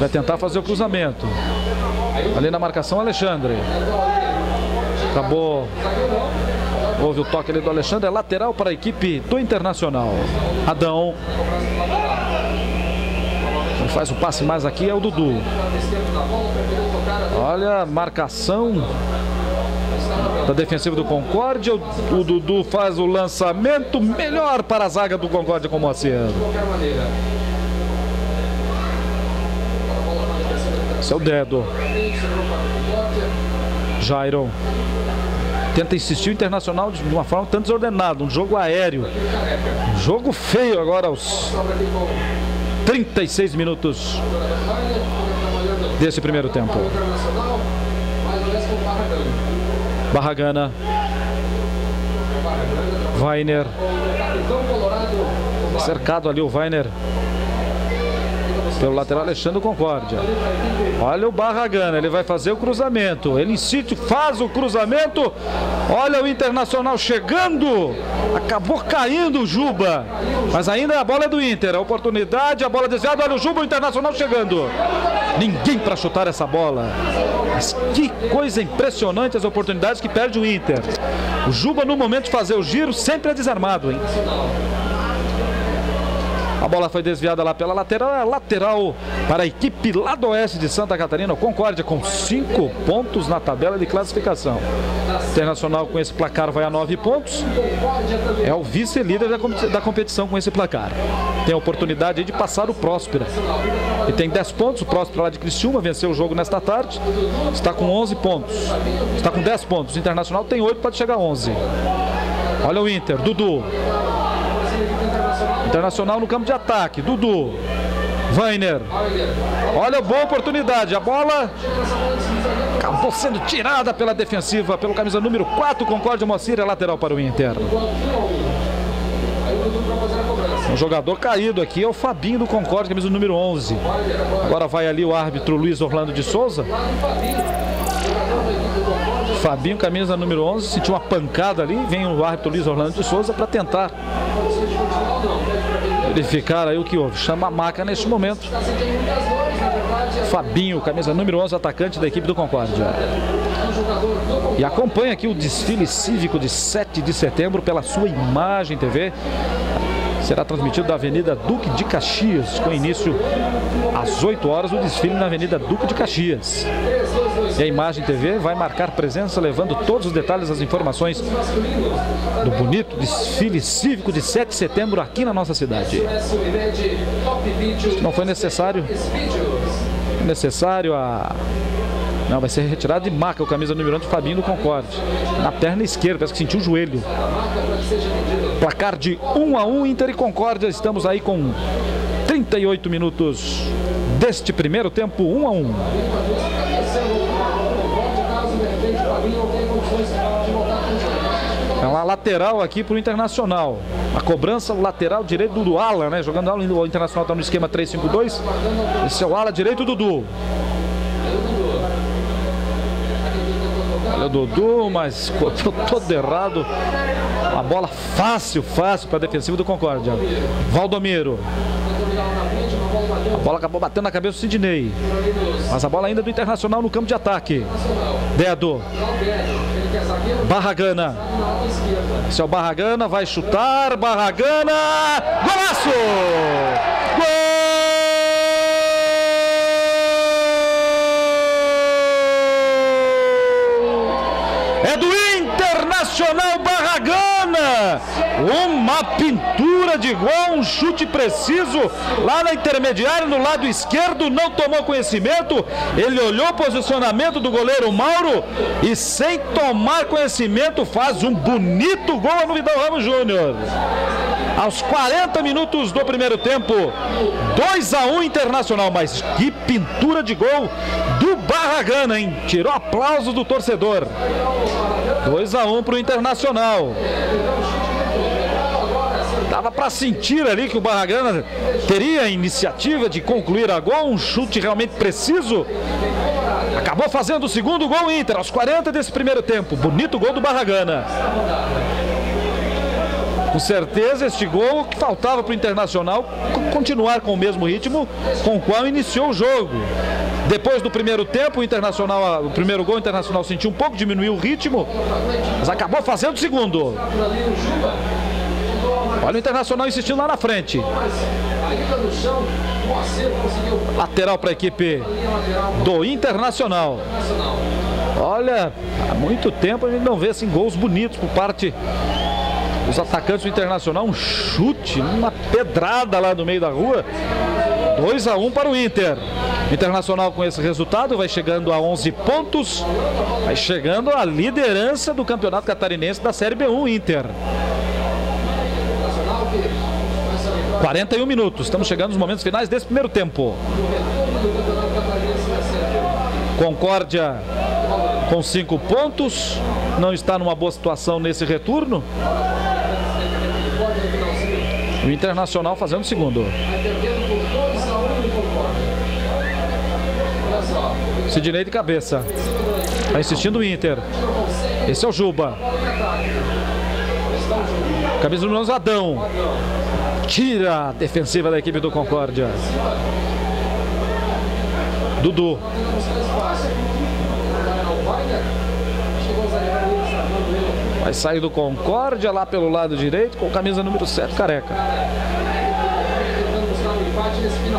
Vai tentar fazer o cruzamento. Ali na marcação, Alexandre. Acabou. Houve o toque ali do Alexandre. É lateral para a equipe do Internacional. Adão. Quem faz o passe mais aqui é o Dudu. Olha a marcação da defensiva do Concórdia. O, o Dudu faz o lançamento melhor para a zaga do Concórdia com o Moacir. É o dedo. Jairon. Tenta insistir o Internacional de uma forma tão desordenada. Um jogo aéreo. Um jogo feio agora aos 36 minutos desse primeiro tempo. Barragana. Weiner. Cercado ali o Weiner. Pelo lateral Alexandre Concórdia. Olha o Barragana, ele vai fazer o cruzamento. Ele insiste, faz o cruzamento. Olha o Internacional chegando. Acabou caindo o Juba. Mas ainda a bola é do Inter. A oportunidade, a bola desviada. Olha o Juba, o Internacional chegando. Ninguém para chutar essa bola. Mas que coisa impressionante as oportunidades que perde o Inter. O Juba, no momento de fazer o giro, sempre é desarmado, hein? A bola foi desviada lá pela lateral, é lateral para a equipe lá do oeste de Santa Catarina, Concórdia, com cinco pontos na tabela de classificação. Internacional com esse placar vai a nove pontos. É o vice-líder da competição com esse placar. Tem a oportunidade de passar o Próspera. E tem 10 pontos, o Próspera lá de Criciúma venceu o jogo nesta tarde. Está com 11 pontos. Está com 10 pontos. O Internacional tem 8, pode chegar a 11. Olha o Inter, Dudu. Internacional no campo de ataque. Dudu. Weiner. Olha, boa oportunidade. A bola acabou sendo tirada pela defensiva, pelo camisa número 4, Concórdia Moacir, é lateral para o Inter. Um jogador caído aqui é o Fabinho do Concórdia, camisa número 11. Agora vai ali o árbitro Luiz Orlando de Souza. Fabinho, camisa número 11, sentiu uma pancada ali. Vem o árbitro Luiz Orlando de Souza para tentar verificar aí o que houve. Chama a maca neste momento. Fabinho, camisa número 11, atacante da equipe do Concórdia. E acompanha aqui o desfile cívico de 7 de setembro pela sua Imagem TV. Será transmitido da Avenida Duque de Caxias, com início às 8 horas o desfile na Avenida Duque de Caxias. E a Imagem TV vai marcar presença, levando todos os detalhes, as informações do bonito desfile cívico de 7 de setembro aqui na nossa cidade. Não foi necessário, necessário a não, vai ser retirado de maca o camisa número 1 de Fabinho do Concorde. Na perna esquerda, parece que sentiu o joelho. Placar de 1 a 1 Inter e Concórdia. Estamos aí com 38 minutos deste primeiro tempo, 1 a 1. É uma lateral aqui para o Internacional. A cobrança lateral direito do Ala, né? Jogando o Internacional está no esquema 3-5-2. Esse é o ala direito do Dudu. Dudu, mas todo errado. Uma bola fácil, fácil para a defensiva do Concórdia. Valdomiro. A bola acabou batendo na cabeça do Sidney. Mas a bola ainda do Internacional no campo de ataque. Dedo. Barragana. Esse é o Barragana, vai chutar. Barragana. Golaço! Internacional Barragana. Uma pintura de gol, um chute preciso lá na intermediária, no lado esquerdo, não tomou conhecimento. Ele olhou o posicionamento do goleiro Mauro e, sem tomar conhecimento, faz um bonito gol no Vidal Ramos Júnior. Aos 40 minutos do primeiro tempo, 2 a 1 Internacional, mas que pintura de gol do Barragana, hein? Tirou aplausos do torcedor. 2 a 1 para o Internacional. Dava para sentir ali que o Barragana teria a iniciativa de concluir a gol, um chute realmente preciso. Acabou fazendo o segundo gol Inter aos 40 desse primeiro tempo. Bonito gol do Barragana. Com certeza, este gol que faltava para o Internacional continuar com o mesmo ritmo com o qual iniciou o jogo. Depois do primeiro tempo, o Internacional, o primeiro gol, o Internacional sentiu um pouco, diminuiu o ritmo, mas acabou fazendo o segundo. Olha o Internacional insistindo lá na frente. Lateral para a equipe do Internacional. Olha, há muito tempo a gente não vê assim gols bonitos por parte dos atacantes do Internacional. Um chute, uma pedrada lá no meio da rua. 2 a 1 para o Inter. Internacional com esse resultado vai chegando a 11 pontos, vai chegando à liderança do Campeonato Catarinense da Série B1 Inter. 41 minutos, estamos chegando nos momentos finais desse primeiro tempo. Concórdia com 5 pontos, não está numa boa situação nesse retorno. O Internacional fazendo segundo. Sidney de cabeça. Vai insistindo o Inter. Esse é o Juba. Camisa número 11, Adão. Tira a defensiva da equipe do Concórdia. Dudu. Vai sair do Concórdia lá pelo lado direito com camisa número 7, Careca.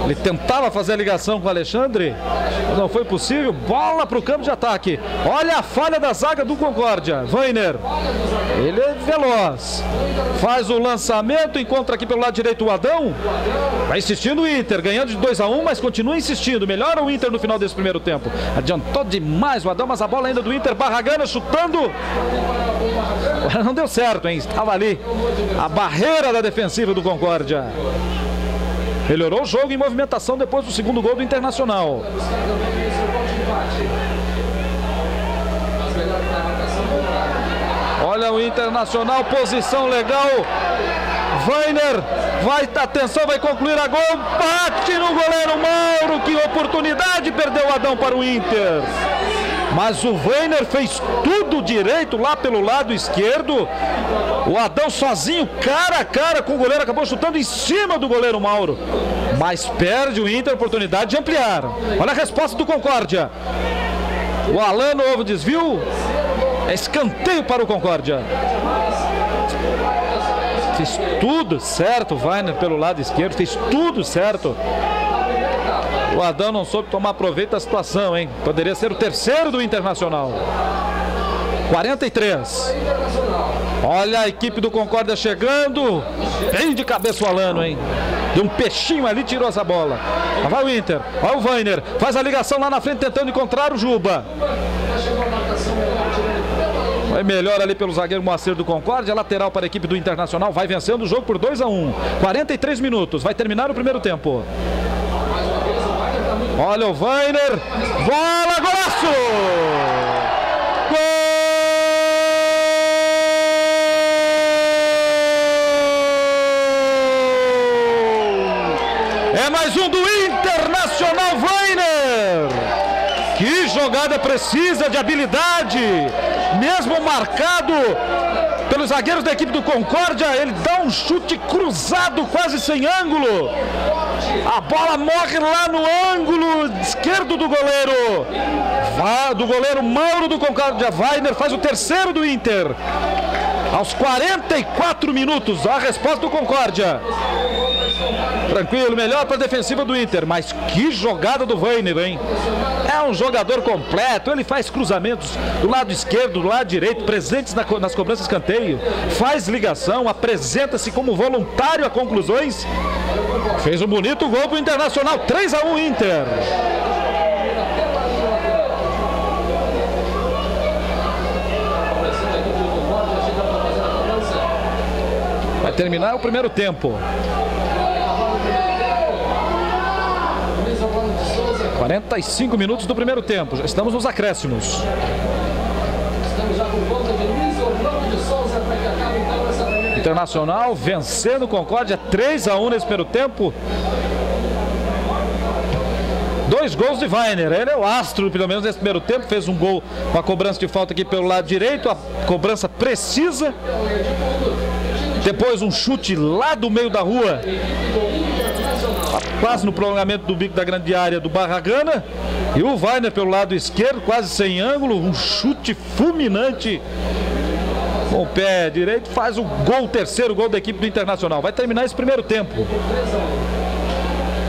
Ele tentava fazer a ligação com o Alexandre, não foi possível. Bola para o campo de ataque. Olha a falha da zaga do Concórdia. Weiner. Ele é veloz. Faz o lançamento, encontra aqui pelo lado direito o Adão. Vai insistindo o Inter, ganhando de 2 a 1 um, mas continua insistindo. Melhora o Inter no final desse primeiro tempo. Adiantou demais o Adão, mas a bola ainda do Inter. Barragana chutando. Não deu certo, hein? Estava ali a barreira da defensiva do Concórdia. Melhorou o jogo em movimentação depois do segundo gol do Internacional. Olha o Internacional, posição legal. Weiner vai, atenção, vai concluir a gol. Bate no goleiro Mauro. Que oportunidade perdeu o Adão para o Inter. Mas o Weiner fez tudo direito lá pelo lado esquerdo. O Adão sozinho, cara a cara com o goleiro, acabou chutando em cima do goleiro Mauro. Mas perde o Inter a oportunidade de ampliar. Olha a resposta do Concórdia. O Alano houve desvio. É escanteio para o Concórdia. Fez tudo certo, Weiner pelo lado esquerdo, fez tudo certo. O Adão não soube tomar proveito da situação, hein? Poderia ser o terceiro do Internacional. 43. Olha a equipe do Concórdia chegando. Bem de cabeça o Alano, hein? Deu um peixinho ali, tirou essa bola. Lá vai o Inter. Olha o Weiner. Faz a ligação lá na frente tentando encontrar o Juba. Vai melhor ali pelo zagueiro Moacir do Concórdia. Lateral para a equipe do Internacional. Vai vencendo o jogo por 2 a 1 43 minutos. Vai terminar o primeiro tempo. Olha o Weiner. Bola, golaço! Gol! É mais um do Internacional Weiner. Que jogada precisa de habilidade. Mesmo marcado pelos zagueiros da equipe do Concórdia, ele dá um chute cruzado, quase sem ângulo. A bola morre lá no ângulo esquerdo do goleiro. Do goleiro Mauro do Concórdia. Weiner faz o terceiro do Inter. Aos 44 minutos, a resposta do Concórdia. Tranquilo, melhor para a defensiva do Inter, mas que jogada do Weiner, hein? É um jogador completo, ele faz cruzamentos do lado esquerdo, do lado direito, presentes na, nas cobranças canteio, faz ligação, apresenta-se como voluntário a conclusões. Fez um bonito gol para o Internacional, 3 a 1 Inter. Vai terminar o primeiro tempo. 45 minutos do primeiro tempo. Já estamos nos acréscimos. Estamos já com conta de Luiz Orlando de Souza para que acabe então essa primeira Internacional vencendo o Concórdia 3 a 1 nesse primeiro tempo. Dois gols de Weiner. Ele é o astro, pelo menos nesse primeiro tempo. Fez um gol com a cobrança de falta aqui pelo lado direito. A cobrança precisa. Depois um chute lá do meio da rua quase no prolongamento do bico da grande área do Barragana. E o Weiner pelo lado esquerdo, quase sem ângulo, um chute fulminante com o pé direito, faz o gol, o terceiro gol da equipe do Internacional. Vai terminar esse primeiro tempo.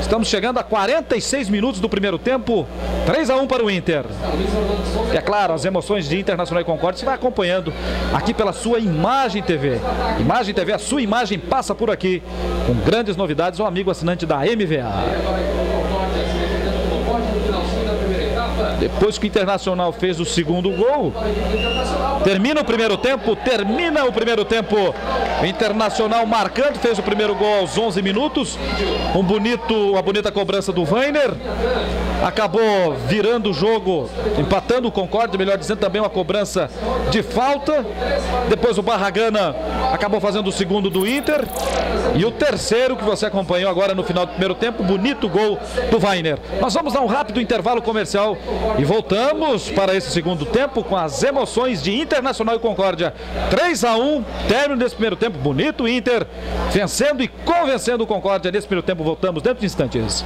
Estamos chegando a 46 minutos do primeiro tempo. 3 a 1 para o Inter. E é claro, as emoções de Internacional e Concórdia você vai acompanhando aqui pela sua Imagem TV. Imagem TV, a sua imagem passa por aqui com grandes novidades. Um amigo assinante da MVA. Depois que o Internacional fez o segundo gol, termina o primeiro tempo, termina o primeiro tempo. O Internacional marcando, fez o primeiro gol aos 11 minutos. Um bonito, uma bonita cobrança do Weiner. Acabou virando o jogo, empatando o Concorde, melhor dizendo, também uma cobrança de falta. Depois o Barragana acabou fazendo o segundo do Inter. E o terceiro que você acompanhou agora no final do primeiro tempo, bonito gol do Weiner. Nós vamos dar um rápido intervalo comercial E voltamos para esse segundo tempo com as emoções de Internacional e Concórdia. 3 a 1 término desse primeiro tempo bonito, Inter vencendo e convencendo o Concórdia. Nesse primeiro tempo voltamos dentro de instantes.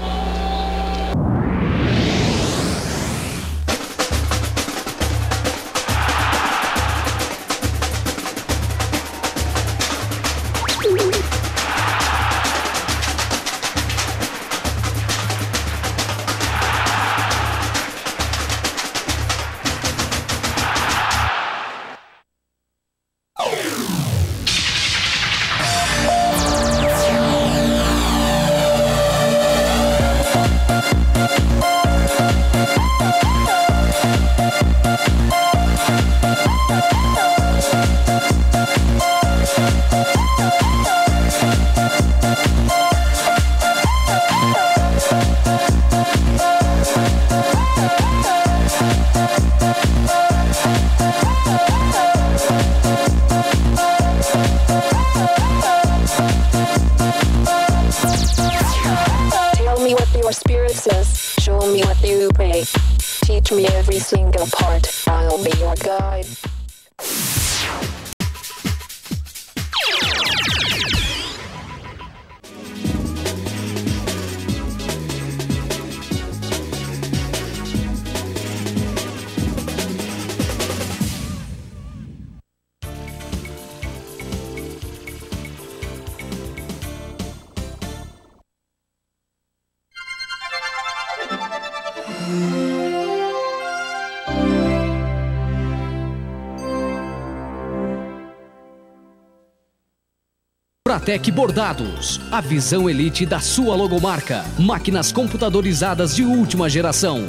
Fratec Bordados, a visão elite da sua logomarca. Máquinas computadorizadas de última geração.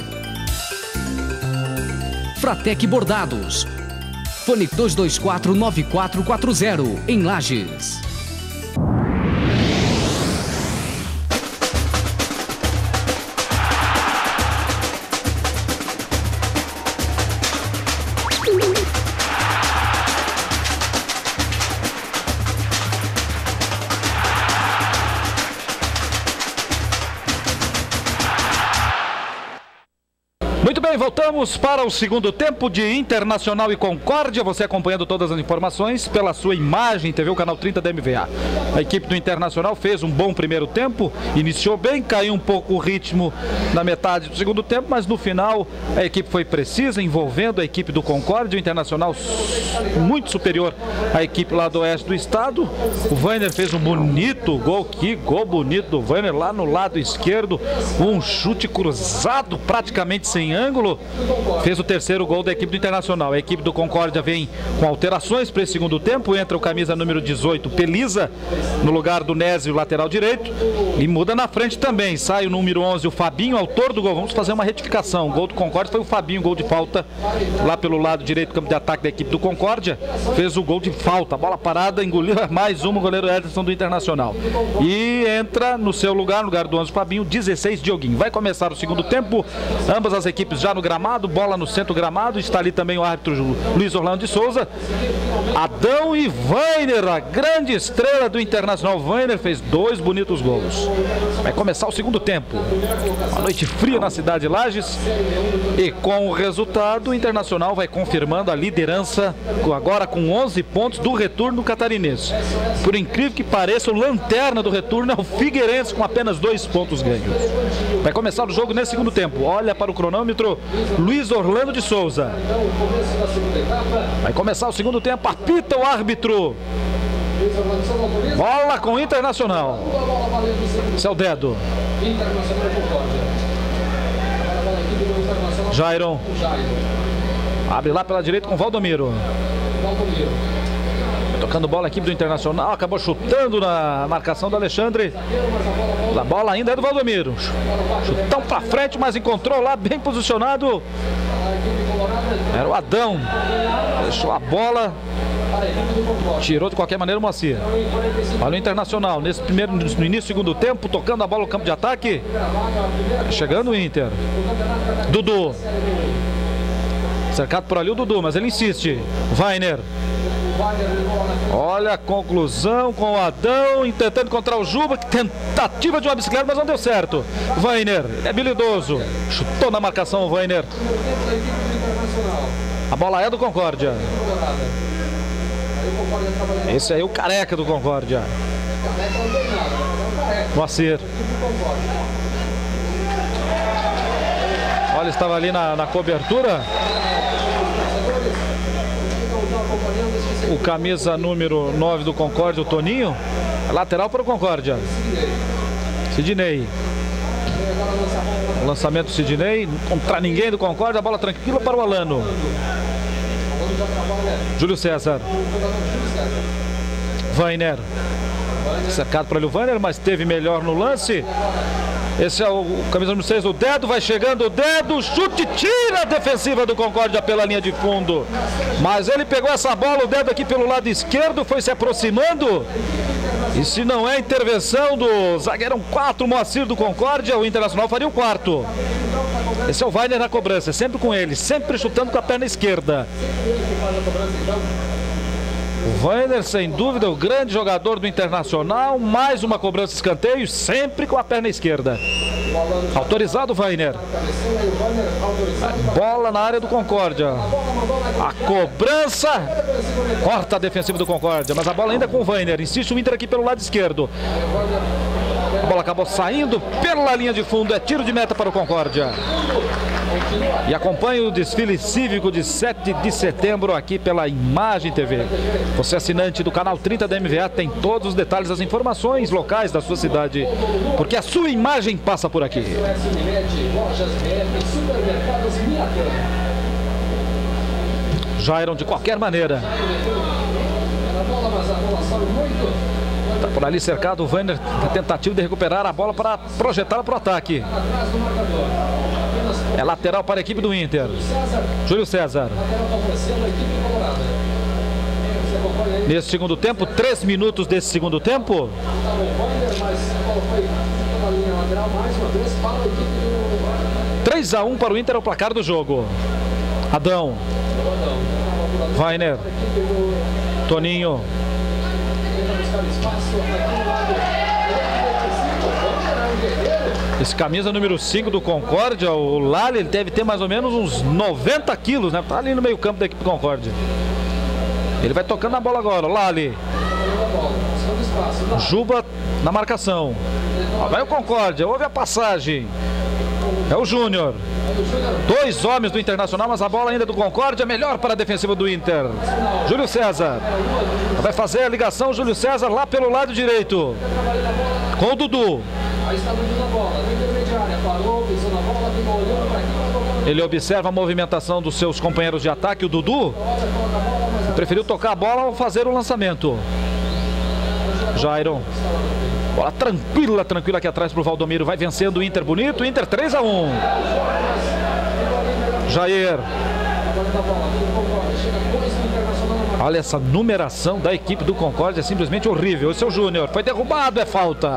Fratec Bordados. Fone 224 9440 em Lages. Voltamos para o segundo tempo de Internacional e Concórdia. Você acompanhando todas as informações pela sua imagem, TV, o canal 30 da MVA. A equipe do Internacional fez um bom primeiro tempo, iniciou bem, caiu um pouco o ritmo na metade do segundo tempo, mas no final a equipe foi precisa, envolvendo a equipe do Concórdia, o Internacional muito superior à equipe lá do oeste do estado. O Vainer fez um bonito gol, que gol bonito do Vainer lá no lado esquerdo, um chute cruzado praticamente sem ângulo fez o terceiro gol da equipe do Internacional. A equipe do Concórdia vem com alterações para esse segundo tempo. Entra o camisa número 18, Peliza, no lugar do Nésio, lateral direito. E muda na frente também. Sai o número 11, o Fabinho, autor do gol. Vamos fazer uma retificação. O gol do Concórdia foi o Fabinho, gol de falta lá pelo lado direito do campo de ataque da equipe do Concórdia. Fez o gol de falta. Bola parada, engoliu mais uma o goleiro Ederson do Internacional. E entra no seu lugar, no lugar do 11, Fabinho, 16, Dioguinho. Vai começar o segundo tempo. Ambas as equipes já no gramado, bola no centro do gramado, está ali também o árbitro Luiz Orlando de Souza. Adão e Vainer, a grande estrela do Internacional. Vainer fez dois bonitos gols. Vai começar o segundo tempo. Uma noite fria na cidade de Lages. E com o resultado, o Internacional vai confirmando a liderança, agora com 11 pontos do retorno catarinense. Por incrível que pareça, o lanterna do retorno é o Figueirense com apenas dois pontos ganhos. Vai começar o jogo nesse segundo tempo. Olha para o cronômetro, Luiz Orlando de Souza. Vai começar o segundo tempo, apita o árbitro. Bola com o Internacional. Seu dedo. Jairon. Abre lá pela direita com Valdomiro. Tocando bola aqui do Internacional, acabou chutando na marcação do Alexandre. A bola ainda é do Valdomiro. Chutão pra frente, mas encontrou lá bem posicionado. Era o Adão. Deixou a bola. Tirou de qualquer maneira o Moacir. Olha o Internacional. Nesse primeiro, no início do segundo tempo, tocando a bola no campo de ataque. Chegando o Inter. Dudu. Cercado por ali o Dudu, mas ele insiste. Weiner. Olha a conclusão com o Adão tentando encontrar o Juba. Tentativa de uma bicicleta, mas não deu certo. Vainer é habilidoso. Chutou na marcação o Vainer. A bola é do Concórdia. Esse aí é o careca do Concórdia. Moacir. Olha, estava ali na, na cobertura. O camisa número 9 do Concórdia, o Toninho. Lateral para o Concórdia. Sidney. Lançamento do Sidney. Contra ninguém do Concórdia. A bola tranquila para o Alano. Júlio César. Vainer. Cercado para o Vainer, mas teve melhor no lance. Esse é o camisa número 6, o Dedo vai chegando, o Dedo, chute, tira a defensiva do Concórdia pela linha de fundo. Mas ele pegou essa bola, o Dedo aqui pelo lado esquerdo, foi se aproximando. E se não é intervenção do zagueirão 4, Moacir do Concórdia, o Internacional faria o quarto. Esse é o Weiner na cobrança, sempre com ele, sempre chutando com a perna esquerda. O Weiner, sem dúvida, o grande jogador do Internacional. Mais uma cobrança de escanteio, sempre com a perna esquerda. Autorizado, Weiner. Bola na área do Concórdia. A cobrança corta a defensiva do Concórdia, mas a bola ainda com o Weiner. Insiste o Inter aqui pelo lado esquerdo. A bola acabou saindo pela linha de fundo. É tiro de meta para o Concórdia. E acompanhe o desfile cívico de 7 de setembro aqui pela Imagem TV. Você assinante do canal 30 da MVA tem todos os detalhes, as informações locais da sua cidade, porque a sua imagem passa por aqui. Jairon de qualquer maneira. Está por ali cercado o na tentativa de recuperar a bola para projetar para o ataque. É lateral para a equipe do Inter. Júlio César. Nesse segundo tempo, três minutos desse segundo tempo. 3 a 1 para o Inter, é o placar do jogo. Adão. Weiner. Toninho. Esse camisa número 5 do Concórdia, o Lali, ele deve ter mais ou menos uns 90 quilos, né? Tá ali no meio campo da equipe Concórdia. Ele vai tocando a bola agora, Lali. Juba na marcação. vai o Concórdia, houve a passagem. É o Júnior. Dois homens do Internacional, mas a bola ainda do Concórdia, melhor para a defensiva do Inter. Júlio César. Vai fazer a ligação, Júlio César, lá pelo lado direito. Com o Dudu. Ele observa a movimentação dos seus companheiros de ataque, o Dudu. Preferiu tocar a bola ou fazer o lançamento. Jairon. Bola tranquila, tranquila aqui atrás para o Valdomiro. Vai vencendo o Inter bonito. Inter 3 a 1. Jair. Olha essa numeração da equipe do Concórdia, é simplesmente horrível. É o Júnior. Foi derrubado, é falta.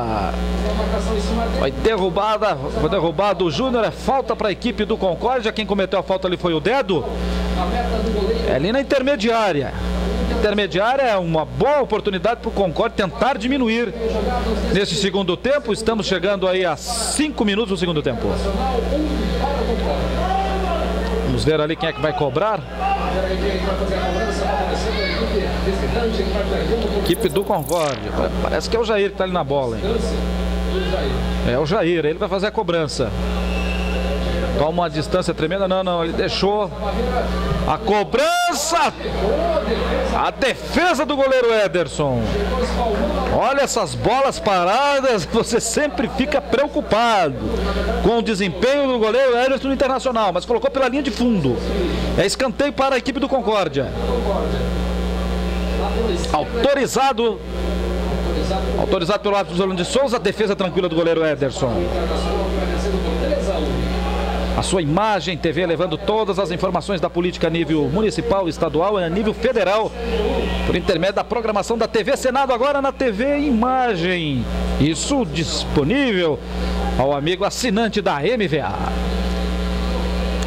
Foi derrubada, foi derrubado o Júnior, é falta para a equipe do Concórdia. Quem cometeu a falta ali foi o Dedo. É ali na intermediária. Intermediária é uma boa oportunidade para o Concórdia tentar diminuir nesse segundo tempo. Estamos chegando aí a 5 minutos do segundo tempo. Ver ali quem é que vai cobrar. Equipe do Concórdia. Parece que é o Jair que está ali na bola. Hein? É o Jair, ele vai fazer a cobrança. Toma uma distância tremenda. Não, não, ele deixou. A cobrança! A defesa do goleiro Ederson. Olha essas bolas paradas, você sempre fica preocupado com o desempenho do goleiro Ederson Internacional, mas colocou pela linha de fundo. É escanteio para a equipe do Concórdia. Autorizado. Autorizado pelo árbitro Zolano de Souza, defesa tranquila do goleiro Ederson. A sua imagem TV levando todas as informações da política a nível municipal, estadual e a nível federal, por intermédio da programação da TV Senado, agora na TV Imagem. Isso disponível ao amigo assinante da MVA.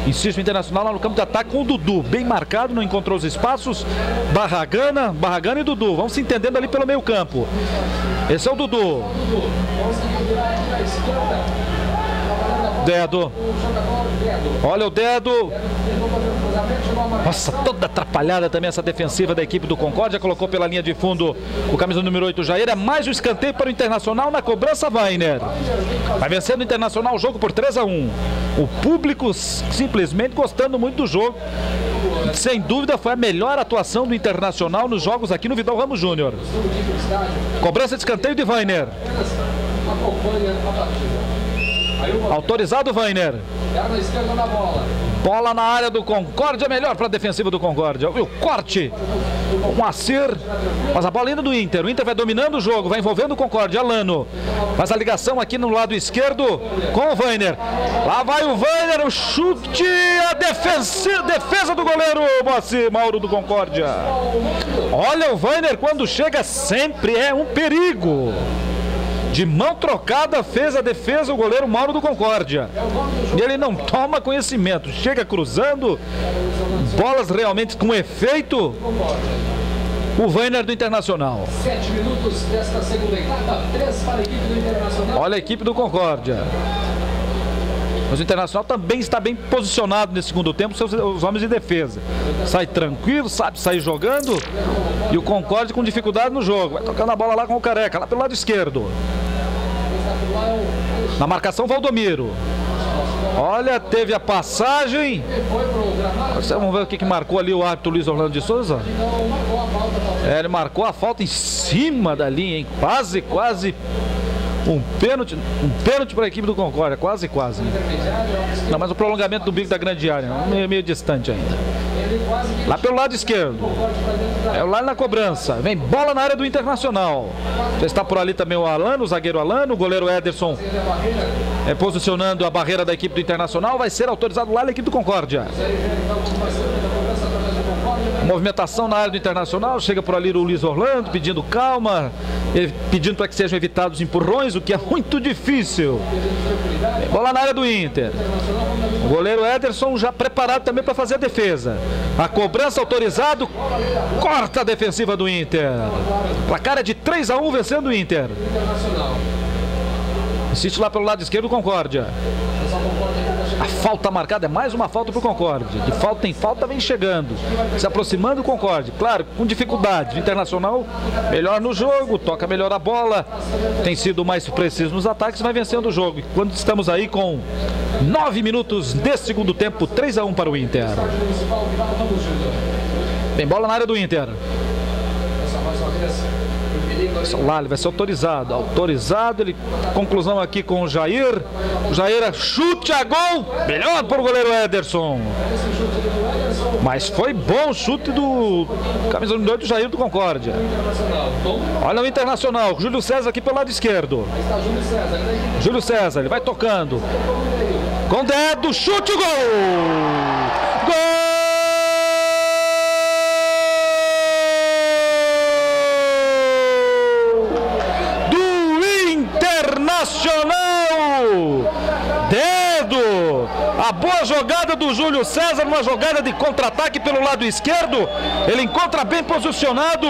Insiste o Internacional lá no campo de ataque com o Dudu. Bem marcado, não encontrou os espaços. Barragana, Barragana e Dudu. Vão se entendendo ali pelo meio campo. Esse é o Dudu. Dedo. Olha o dedo. Nossa, toda atrapalhada também essa defensiva da equipe do Concórdia. Colocou pela linha de fundo o camisa número 8, Jair. É mais um escanteio para o Internacional na cobrança, Weiner. Vai vencendo o Internacional o jogo por 3 a 1 O público simplesmente gostando muito do jogo. Sem dúvida foi a melhor atuação do Internacional nos jogos aqui no Vidal Ramos Júnior. Cobrança de escanteio de Weiner. Autorizado, Vainer. Bola na área do Concórdia, melhor para a defensiva do Concórdia. O corte. O Acir. Mas a bola indo do Inter. O Inter vai dominando o jogo, vai envolvendo o Concórdia. Alano. Faz a ligação aqui no lado esquerdo com o Vainer. Lá vai o Vainer, o chute, a defesa, defesa do goleiro Moacir Mauro do Concórdia. Olha o Vainer quando chega sempre é um perigo. De mão trocada fez a defesa o goleiro Mauro do Concórdia. E ele não toma conhecimento. Chega cruzando. Bolas realmente com efeito. O Weiner do Internacional. Sete minutos desta segunda etapa. Três para a equipe do Internacional. Olha a equipe do Concórdia. Mas o Internacional também está bem posicionado nesse segundo tempo, seus os homens de defesa. Sai tranquilo, sabe sair jogando. E o Concorde com dificuldade no jogo. Vai tocando a bola lá com o Careca, lá pelo lado esquerdo. Na marcação, Valdomiro. Olha, teve a passagem. Vamos ver o que, que marcou ali o árbitro Luiz Orlando de Souza. É, ele marcou a falta em cima da linha, hein? Quase, quase um pênalti, um pênalti para a equipe do Concórdia, quase, quase. Não, mas o prolongamento do bico da grande área, meio, meio distante ainda. Lá pelo lado esquerdo. É lá na cobrança. Vem bola na área do Internacional. Já está por ali também o Alano, o zagueiro Alano, o goleiro Ederson é, posicionando a barreira da equipe do Internacional. Vai ser autorizado lá na equipe do Concórdia. Movimentação na área do Internacional, chega por ali o Luiz Orlando pedindo calma, pedindo para que sejam evitados empurrões, o que é muito difícil. Bola na área do Inter. O goleiro Ederson já preparado também para fazer a defesa. A cobrança autorizado, corta a defensiva do Inter. Placar é de 3 a 1 vencendo o Inter. Insiste lá pelo lado esquerdo, Concórdia. A falta marcada é mais uma falta para o Concorde. De falta em falta vem chegando. Se aproximando do Concorde. Claro, com dificuldade. O Internacional melhor no jogo, toca melhor a bola. Tem sido mais preciso nos ataques, vai vencendo o jogo. E quando estamos aí com nove minutos desse segundo tempo, 3 a 1 para o Inter. Tem bola na área do Inter. Lá ele vai ser autorizado. Autorizado, ele. Conclusão aqui com o Jair. O Jair é chute a gol. Melhor para o goleiro Ederson. Mas foi bom o chute do camisa número 8 do Jair do Concórdia. Olha o Internacional. Júlio César aqui pelo lado esquerdo. Júlio César, ele vai tocando. Com dedo, chute, gol! Gol! A boa jogada do Júlio César, uma jogada de contra-ataque pelo lado esquerdo. Ele encontra bem posicionado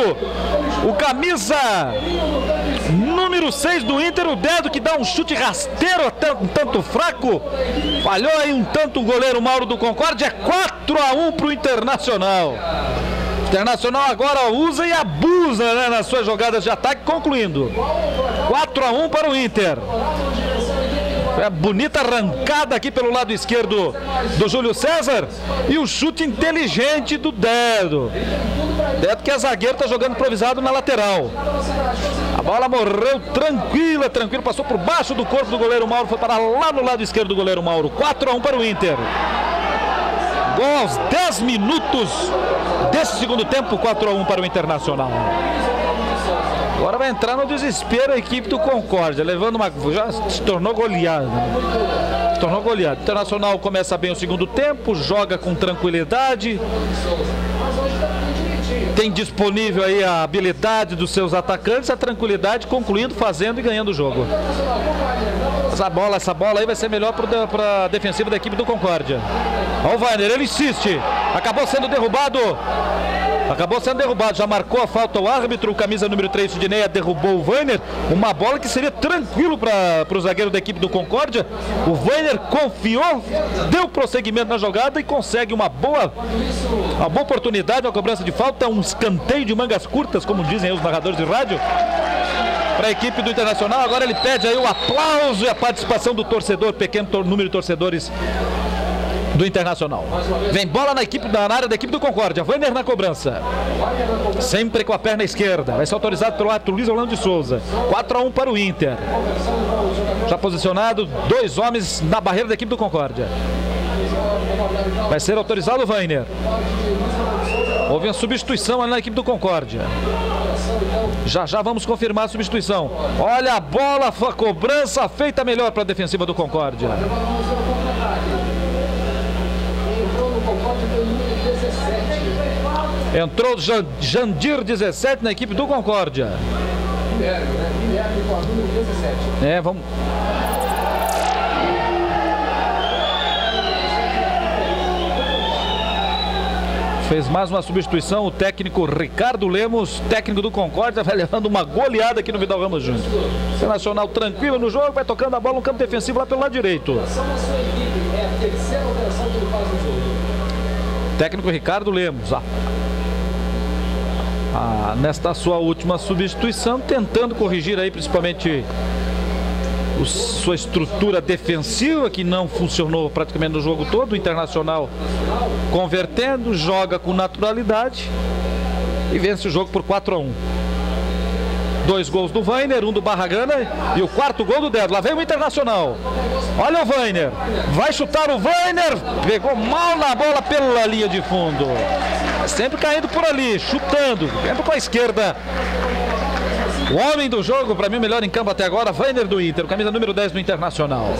o camisa número 6 do Inter, o dedo que dá um chute rasteiro até um tanto fraco. Falhou aí um tanto o goleiro Mauro do Concórdia. É 4 a 1 para o Internacional. Internacional agora usa e abusa né, nas suas jogadas de ataque, concluindo. 4 a 1 para o Inter. É bonita arrancada aqui pelo lado esquerdo do Júlio César. E o chute inteligente do Dedo. Dedo que é zagueiro, está jogando improvisado na lateral. A bola morreu tranquila, tranquilo, passou por baixo do corpo do goleiro Mauro, foi para lá no lado esquerdo do goleiro Mauro. 4 a 1 para o Inter. Gol aos 10 minutos desse segundo tempo, 4 a 1 para o Internacional. Agora vai entrar no desespero a equipe do Concórdia, levando uma. Já se tornou goleada. Se tornou goleada. Internacional começa bem o segundo tempo, joga com tranquilidade. Tem disponível aí a habilidade dos seus atacantes, a tranquilidade, concluindo, fazendo e ganhando o jogo. Essa bola, essa bola aí vai ser melhor para a defensiva da equipe do Concórdia. Olha o Weiner, ele insiste. Acabou sendo derrubado. Acabou sendo derrubado, já marcou a falta o árbitro, o camisa número 3, Sudineia, derrubou o Weiner. Uma bola que seria tranquilo para o zagueiro da equipe do Concórdia. O Weiner confiou, deu prosseguimento na jogada e consegue uma boa, uma boa oportunidade, uma cobrança de falta, um escanteio de mangas curtas, como dizem os narradores de rádio para a equipe do Internacional. Agora ele pede aí o aplauso e a participação do torcedor, pequeno número de torcedores do Internacional. Vem bola na equipe na área da equipe do Concórdia. Vander na cobrança. Sempre com a perna esquerda. Vai ser autorizado pelo árbitro Luiz Orlando de Souza. 4 a 1 para o Inter. Já posicionado, dois homens na barreira da equipe do Concórdia. Vai ser autorizado o Vainer. Houve uma substituição ali na equipe do Concórdia. Já já vamos confirmar a substituição. Olha a bola, a cobrança feita melhor para a defensiva do Concórdia. Entrou Jandir 17 na equipe do Concórdia. É, vamos. Fez mais uma substituição o técnico Ricardo Lemos, técnico do Concórdia, vai levando uma goleada aqui no Vidal Ramos Júnior. Nacional tranquilo no jogo, vai tocando a bola no campo defensivo lá pelo lado direito. Técnico Ricardo Lemos. Ah. Ah, nesta sua última substituição, tentando corrigir aí principalmente o, sua estrutura defensiva que não funcionou praticamente no jogo todo. O Internacional convertendo, joga com naturalidade e vence o jogo por 4 a 1. Dois gols do Weiner, um do Barragana e o quarto gol do Dedo. Lá vem o Internacional. Olha o Weiner. Vai chutar o Weiner. Pegou mal na bola pela linha de fundo. Sempre caindo por ali, chutando. Sempre com a esquerda. O homem do jogo, para mim, o melhor em campo até agora, Weiner do Inter, camisa número 10 do Internacional.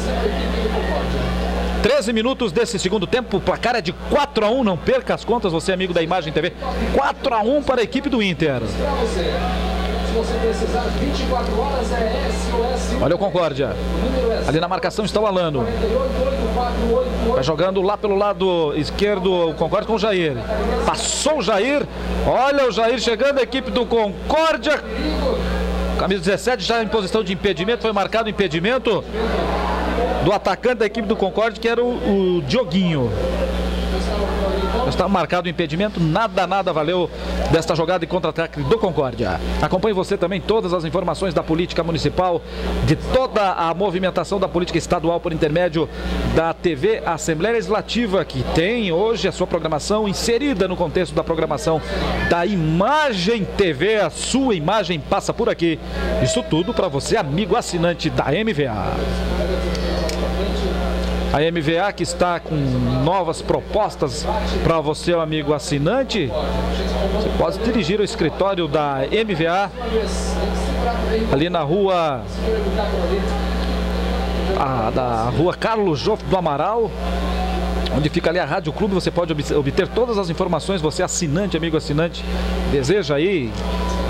13 minutos desse segundo tempo, o placar é de 4 a 1 não perca as contas, você é amigo da Imagem TV. 4 a 1 para a equipe do Inter. Olha o Concórdia. Ali na marcação está o Alano. Vai jogando lá pelo lado esquerdo o Concórdia com o Jair. Passou o Jair. Olha o Jair chegando, a equipe do Concórdia. Camisa 17 já em posição de impedimento. Foi marcado o impedimento do atacante da equipe do Concórdia, que era o, o Dioguinho. Está marcado o impedimento, nada, nada valeu desta jogada de contra-ataque do Concórdia. Acompanhe você também todas as informações da política municipal, de toda a movimentação da política estadual por intermédio da TV Assembleia Legislativa, que tem hoje a sua programação inserida no contexto da programação da Imagem TV. A sua imagem passa por aqui. Isso tudo para você, amigo assinante da MVA. A MVA que está com novas propostas para você, amigo assinante. Você pode dirigir o escritório da MVA ali na rua a, da rua Carlos Joff do Amaral onde fica ali a Rádio Clube, você pode obter todas as informações, você assinante, amigo assinante, deseja aí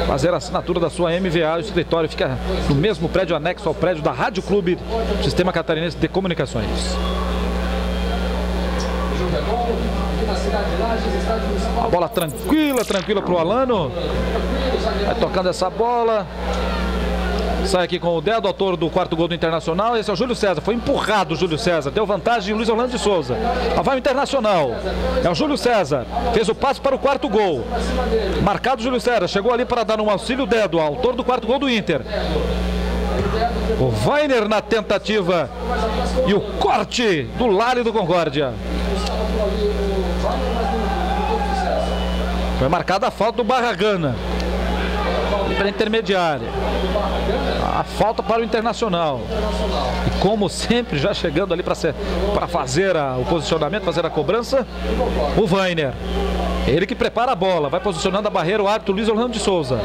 fazer a assinatura da sua MVA, o escritório fica no mesmo prédio anexo ao prédio da Rádio Clube, Sistema Catarinense de Comunicações. A bola tranquila, tranquila para o Alano. Vai tocando essa bola. Sai aqui com o dedo, autor do quarto gol do Internacional. Esse é o Júlio César. Foi empurrado o Júlio César. Deu vantagem Luiz Orlando de Souza. Lá vai o Internacional. É o Júlio César. Fez o passe para o quarto gol. Marcado o Júlio César. Chegou ali para dar um auxílio dedo. Autor do quarto gol do Inter. O Weiner na tentativa. E o corte do Lali do Concórdia. Foi marcada a falta do Barragana. Para intermediária. A falta para o Internacional. E como sempre, já chegando ali para fazer a, o posicionamento, fazer a cobrança, o Weiner. Ele que prepara a bola, vai posicionando a barreira o árbitro Luiz Orlando de Souza.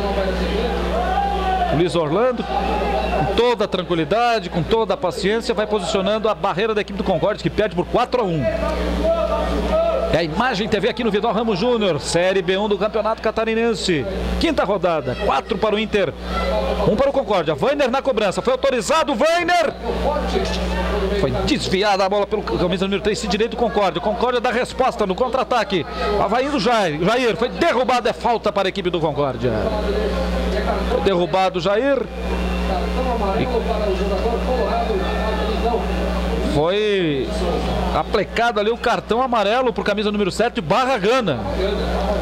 Luiz Orlando, com toda a tranquilidade, com toda a paciência, vai posicionando a barreira da equipe do Concorde, que perde por 4 a 1. É a imagem TV aqui no Vidal Ramos Júnior, Série B1 do Campeonato Catarinense. Quinta rodada, quatro para o Inter, um para o Concórdia. Vainer na cobrança, foi autorizado, Vainer! Foi desviada a bola pelo camisa número 3, direito do Concórdia. Concórdia dá resposta no contra-ataque. Vai indo Jair. Jair foi derrubado, é falta para a equipe do Concórdia. Foi derrubado Jair. E foi aplicado ali o cartão amarelo o camisa número 7, Barra Gana.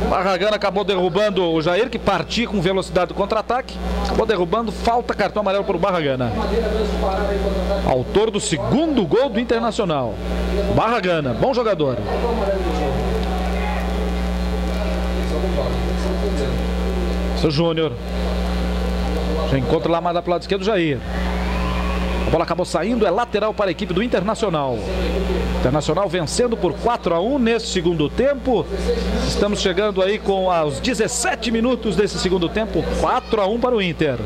Barra Gana acabou derrubando o Jair, que partia com velocidade do contra-ataque. Acabou derrubando, falta cartão amarelo para o Barra Gana. Autor do segundo gol do Internacional. Barra Gana, bom jogador. Seu Júnior. Já encontra lá mais da lado esquerdo Jair. Bola acabou saindo, é lateral para a equipe do Internacional. Internacional vencendo por 4 a 1 nesse segundo tempo. Estamos chegando aí com os 17 minutos desse segundo tempo, 4 a 1 para o Inter.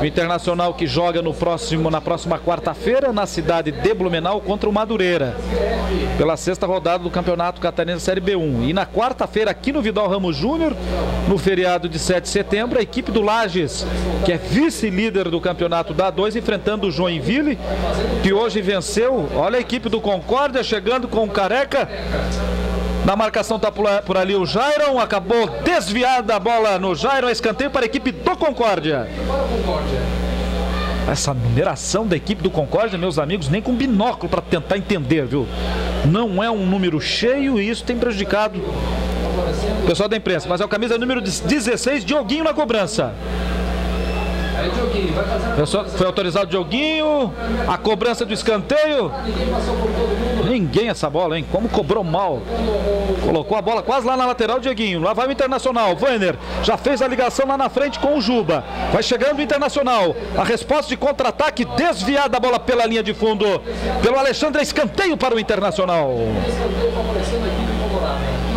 O Internacional que joga no próximo, na próxima quarta-feira na cidade de Blumenau contra o Madureira. Pela sexta rodada do Campeonato Catarinense Série B1. E na quarta-feira aqui no Vidal Ramos Júnior, no feriado de 7 de setembro, a equipe do Lages, que é vice-líder do campeonato da 2 enfrentando o Joinville, que hoje venceu. Olha a equipe do Concórdia chegando com o Careca. Na marcação está por ali o Jairon, acabou desviada a bola no Jairon, escanteio para a equipe do Concórdia. Essa numeração da equipe do Concórdia, meus amigos, nem com binóculo para tentar entender, viu? Não é um número cheio e isso tem prejudicado o pessoal da imprensa. Mas é o camisa número 16, Dioguinho na cobrança. Foi autorizado o Dioguinho. A cobrança do escanteio. Ninguém essa bola, hein? Como cobrou mal. Colocou a bola quase lá na lateral, Dieguinho. Lá vai o Internacional. Vainer já fez a ligação lá na frente com o Juba. Vai chegando o Internacional. A resposta de contra-ataque desviada a bola pela linha de fundo. Pelo Alexandre, escanteio para o Internacional.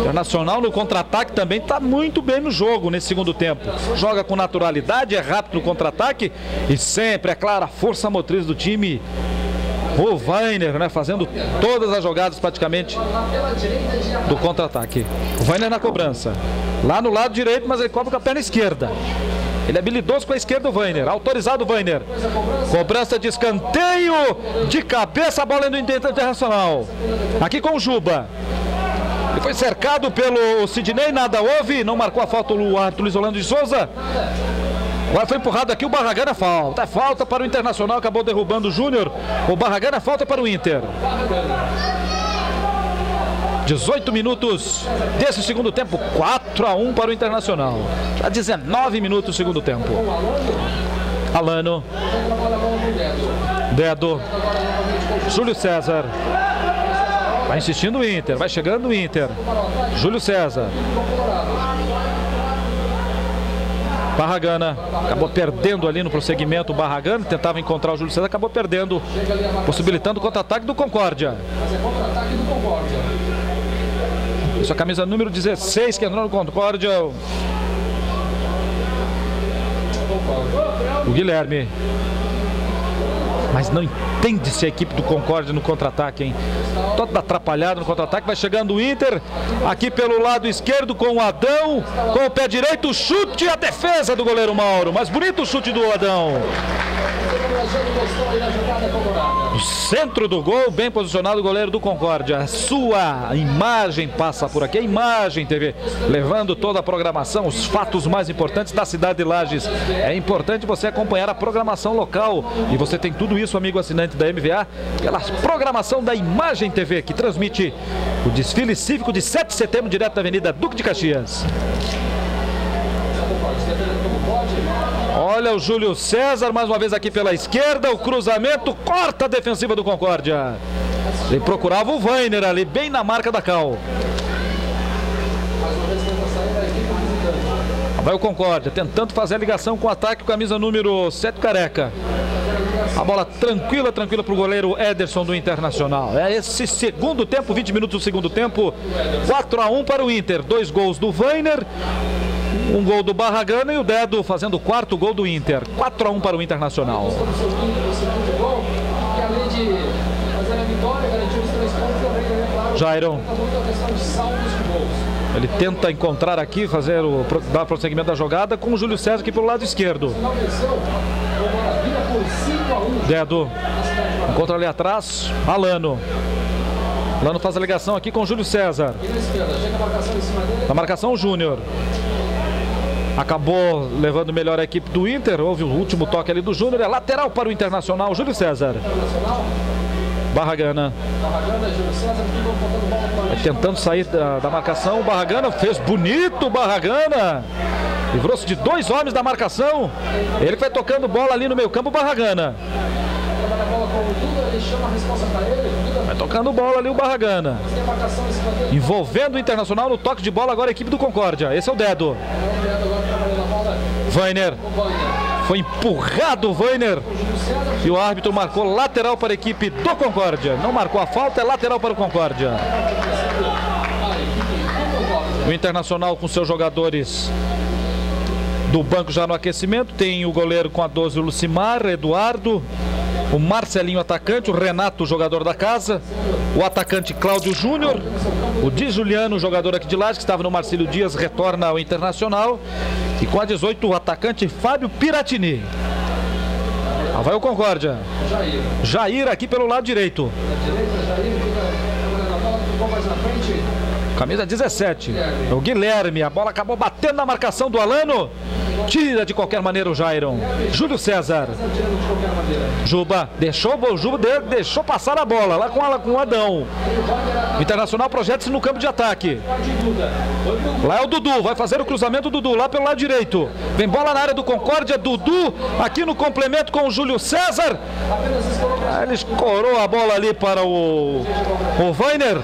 Internacional no contra-ataque também está muito bem no jogo nesse segundo tempo. Joga com naturalidade, é rápido no contra-ataque e sempre, é claro, a força motriz do time. O Weiner, né, fazendo todas as jogadas praticamente do contra-ataque. O Weiner na cobrança. Lá no lado direito, mas ele cobra com a perna esquerda. Ele é habilidoso com a esquerda, o Weiner. Autorizado o Weiner. Cobrança de escanteio. De cabeça, a bola indo internacional. Aqui com o Juba. Foi cercado pelo Sidney, nada houve, não marcou a falta o árbitro Luiz Orlando de Souza. Agora foi empurrado aqui o Barragana, falta. Falta para o Internacional, acabou derrubando o Júnior. O Barragana, falta para o Inter. 18 minutos desse segundo tempo, 4 a 1 para o Internacional. Já 19 minutos do segundo tempo. Alano. Dedo. Júlio César. Vai insistindo o Inter, vai chegando o Inter. Júlio César. Barragana acabou perdendo ali no prosseguimento Barragana, tentava encontrar o Júlio César, acabou perdendo, possibilitando o contra-ataque do Concórdia. Isso a camisa número 16 que entrou no Concórdia. O Guilherme. Mas não entende-se a equipe do Concórdia no contra-ataque, hein? Todo atrapalhado no contra-ataque. Vai chegando o Inter. Aqui pelo lado esquerdo com o Adão. Com o pé direito, chute a defesa do goleiro Mauro. Mas bonito o chute do Adão. Centro do gol, bem posicionado o goleiro do Concórdia. Sua imagem passa por aqui, a imagem TV, levando toda a programação, os fatos mais importantes da cidade de Lages. É importante você acompanhar a programação local e você tem tudo isso, amigo assinante da MVA, pela programação da Imagem TV, que transmite o desfile cívico de 7 de setembro, direto da Avenida Duque de Caxias. Olha o Júlio César, mais uma vez aqui pela esquerda. O cruzamento corta a defensiva do Concórdia. Ele procurava o Weiner ali, bem na marca da Cal. Vai o Concórdia, tentando fazer a ligação com o ataque, camisa número 7, Careca. A bola tranquila, tranquila para o goleiro Ederson do Internacional. É esse segundo tempo, 20 minutos do segundo tempo. 4 a 1 para o Inter. Dois gols do Weiner. Um gol do Barragana e o Dedo fazendo o quarto gol do Inter. 4 a 1 para o Internacional. Jairon. Ele tenta encontrar aqui, fazer o dar prosseguimento da jogada com o Júlio César aqui pelo lado esquerdo. Dedo. Encontra ali atrás, Alano. Alano faz a ligação aqui com o Júlio César. Na marcação, o Júnior. Acabou levando melhor a equipe do Inter. Houve o último toque ali do Júnior. É lateral para o Internacional, Júlio César. Barragana. É tentando sair da, da marcação. O Barragana fez bonito, Barragana. Livrou-se de dois homens da marcação. Ele vai tocando bola ali no meio campo, Barragana. Vai tocando bola ali o Barragana. Envolvendo o Internacional no toque de bola agora a equipe do Concórdia. Esse é o Dedo. Weiner. Foi empurrado o Weiner. E o árbitro marcou lateral para a equipe do Concórdia. Não marcou a falta, é lateral para o Concórdia. O Internacional com seus jogadores do banco já no aquecimento. Tem o goleiro com a 12, o Lucimar, Eduardo. O Marcelinho atacante, o Renato, jogador da casa, o atacante Cláudio Júnior, o Di Juliano, jogador aqui de Lages, que estava no Marcílio Dias, retorna ao Internacional. E com a 18, o atacante Fábio Piratini. Ah, vai o Concórdia. Jair aqui pelo lado direito. Camisa 17. O Guilherme. A bola acabou batendo na marcação do Alano. Tira de qualquer maneira o Jairon. Júlio César. Juba. Deixou o Juba deixou passar a bola lá com, com o Adão. O Internacional projeta-se no campo de ataque. Lá é o Dudu. Vai fazer o cruzamento Dudu lá pelo lado direito. Vem bola na área do Concórdia. Dudu aqui no complemento com o Júlio César. Ele escorou a bola ali para o, o Weiner.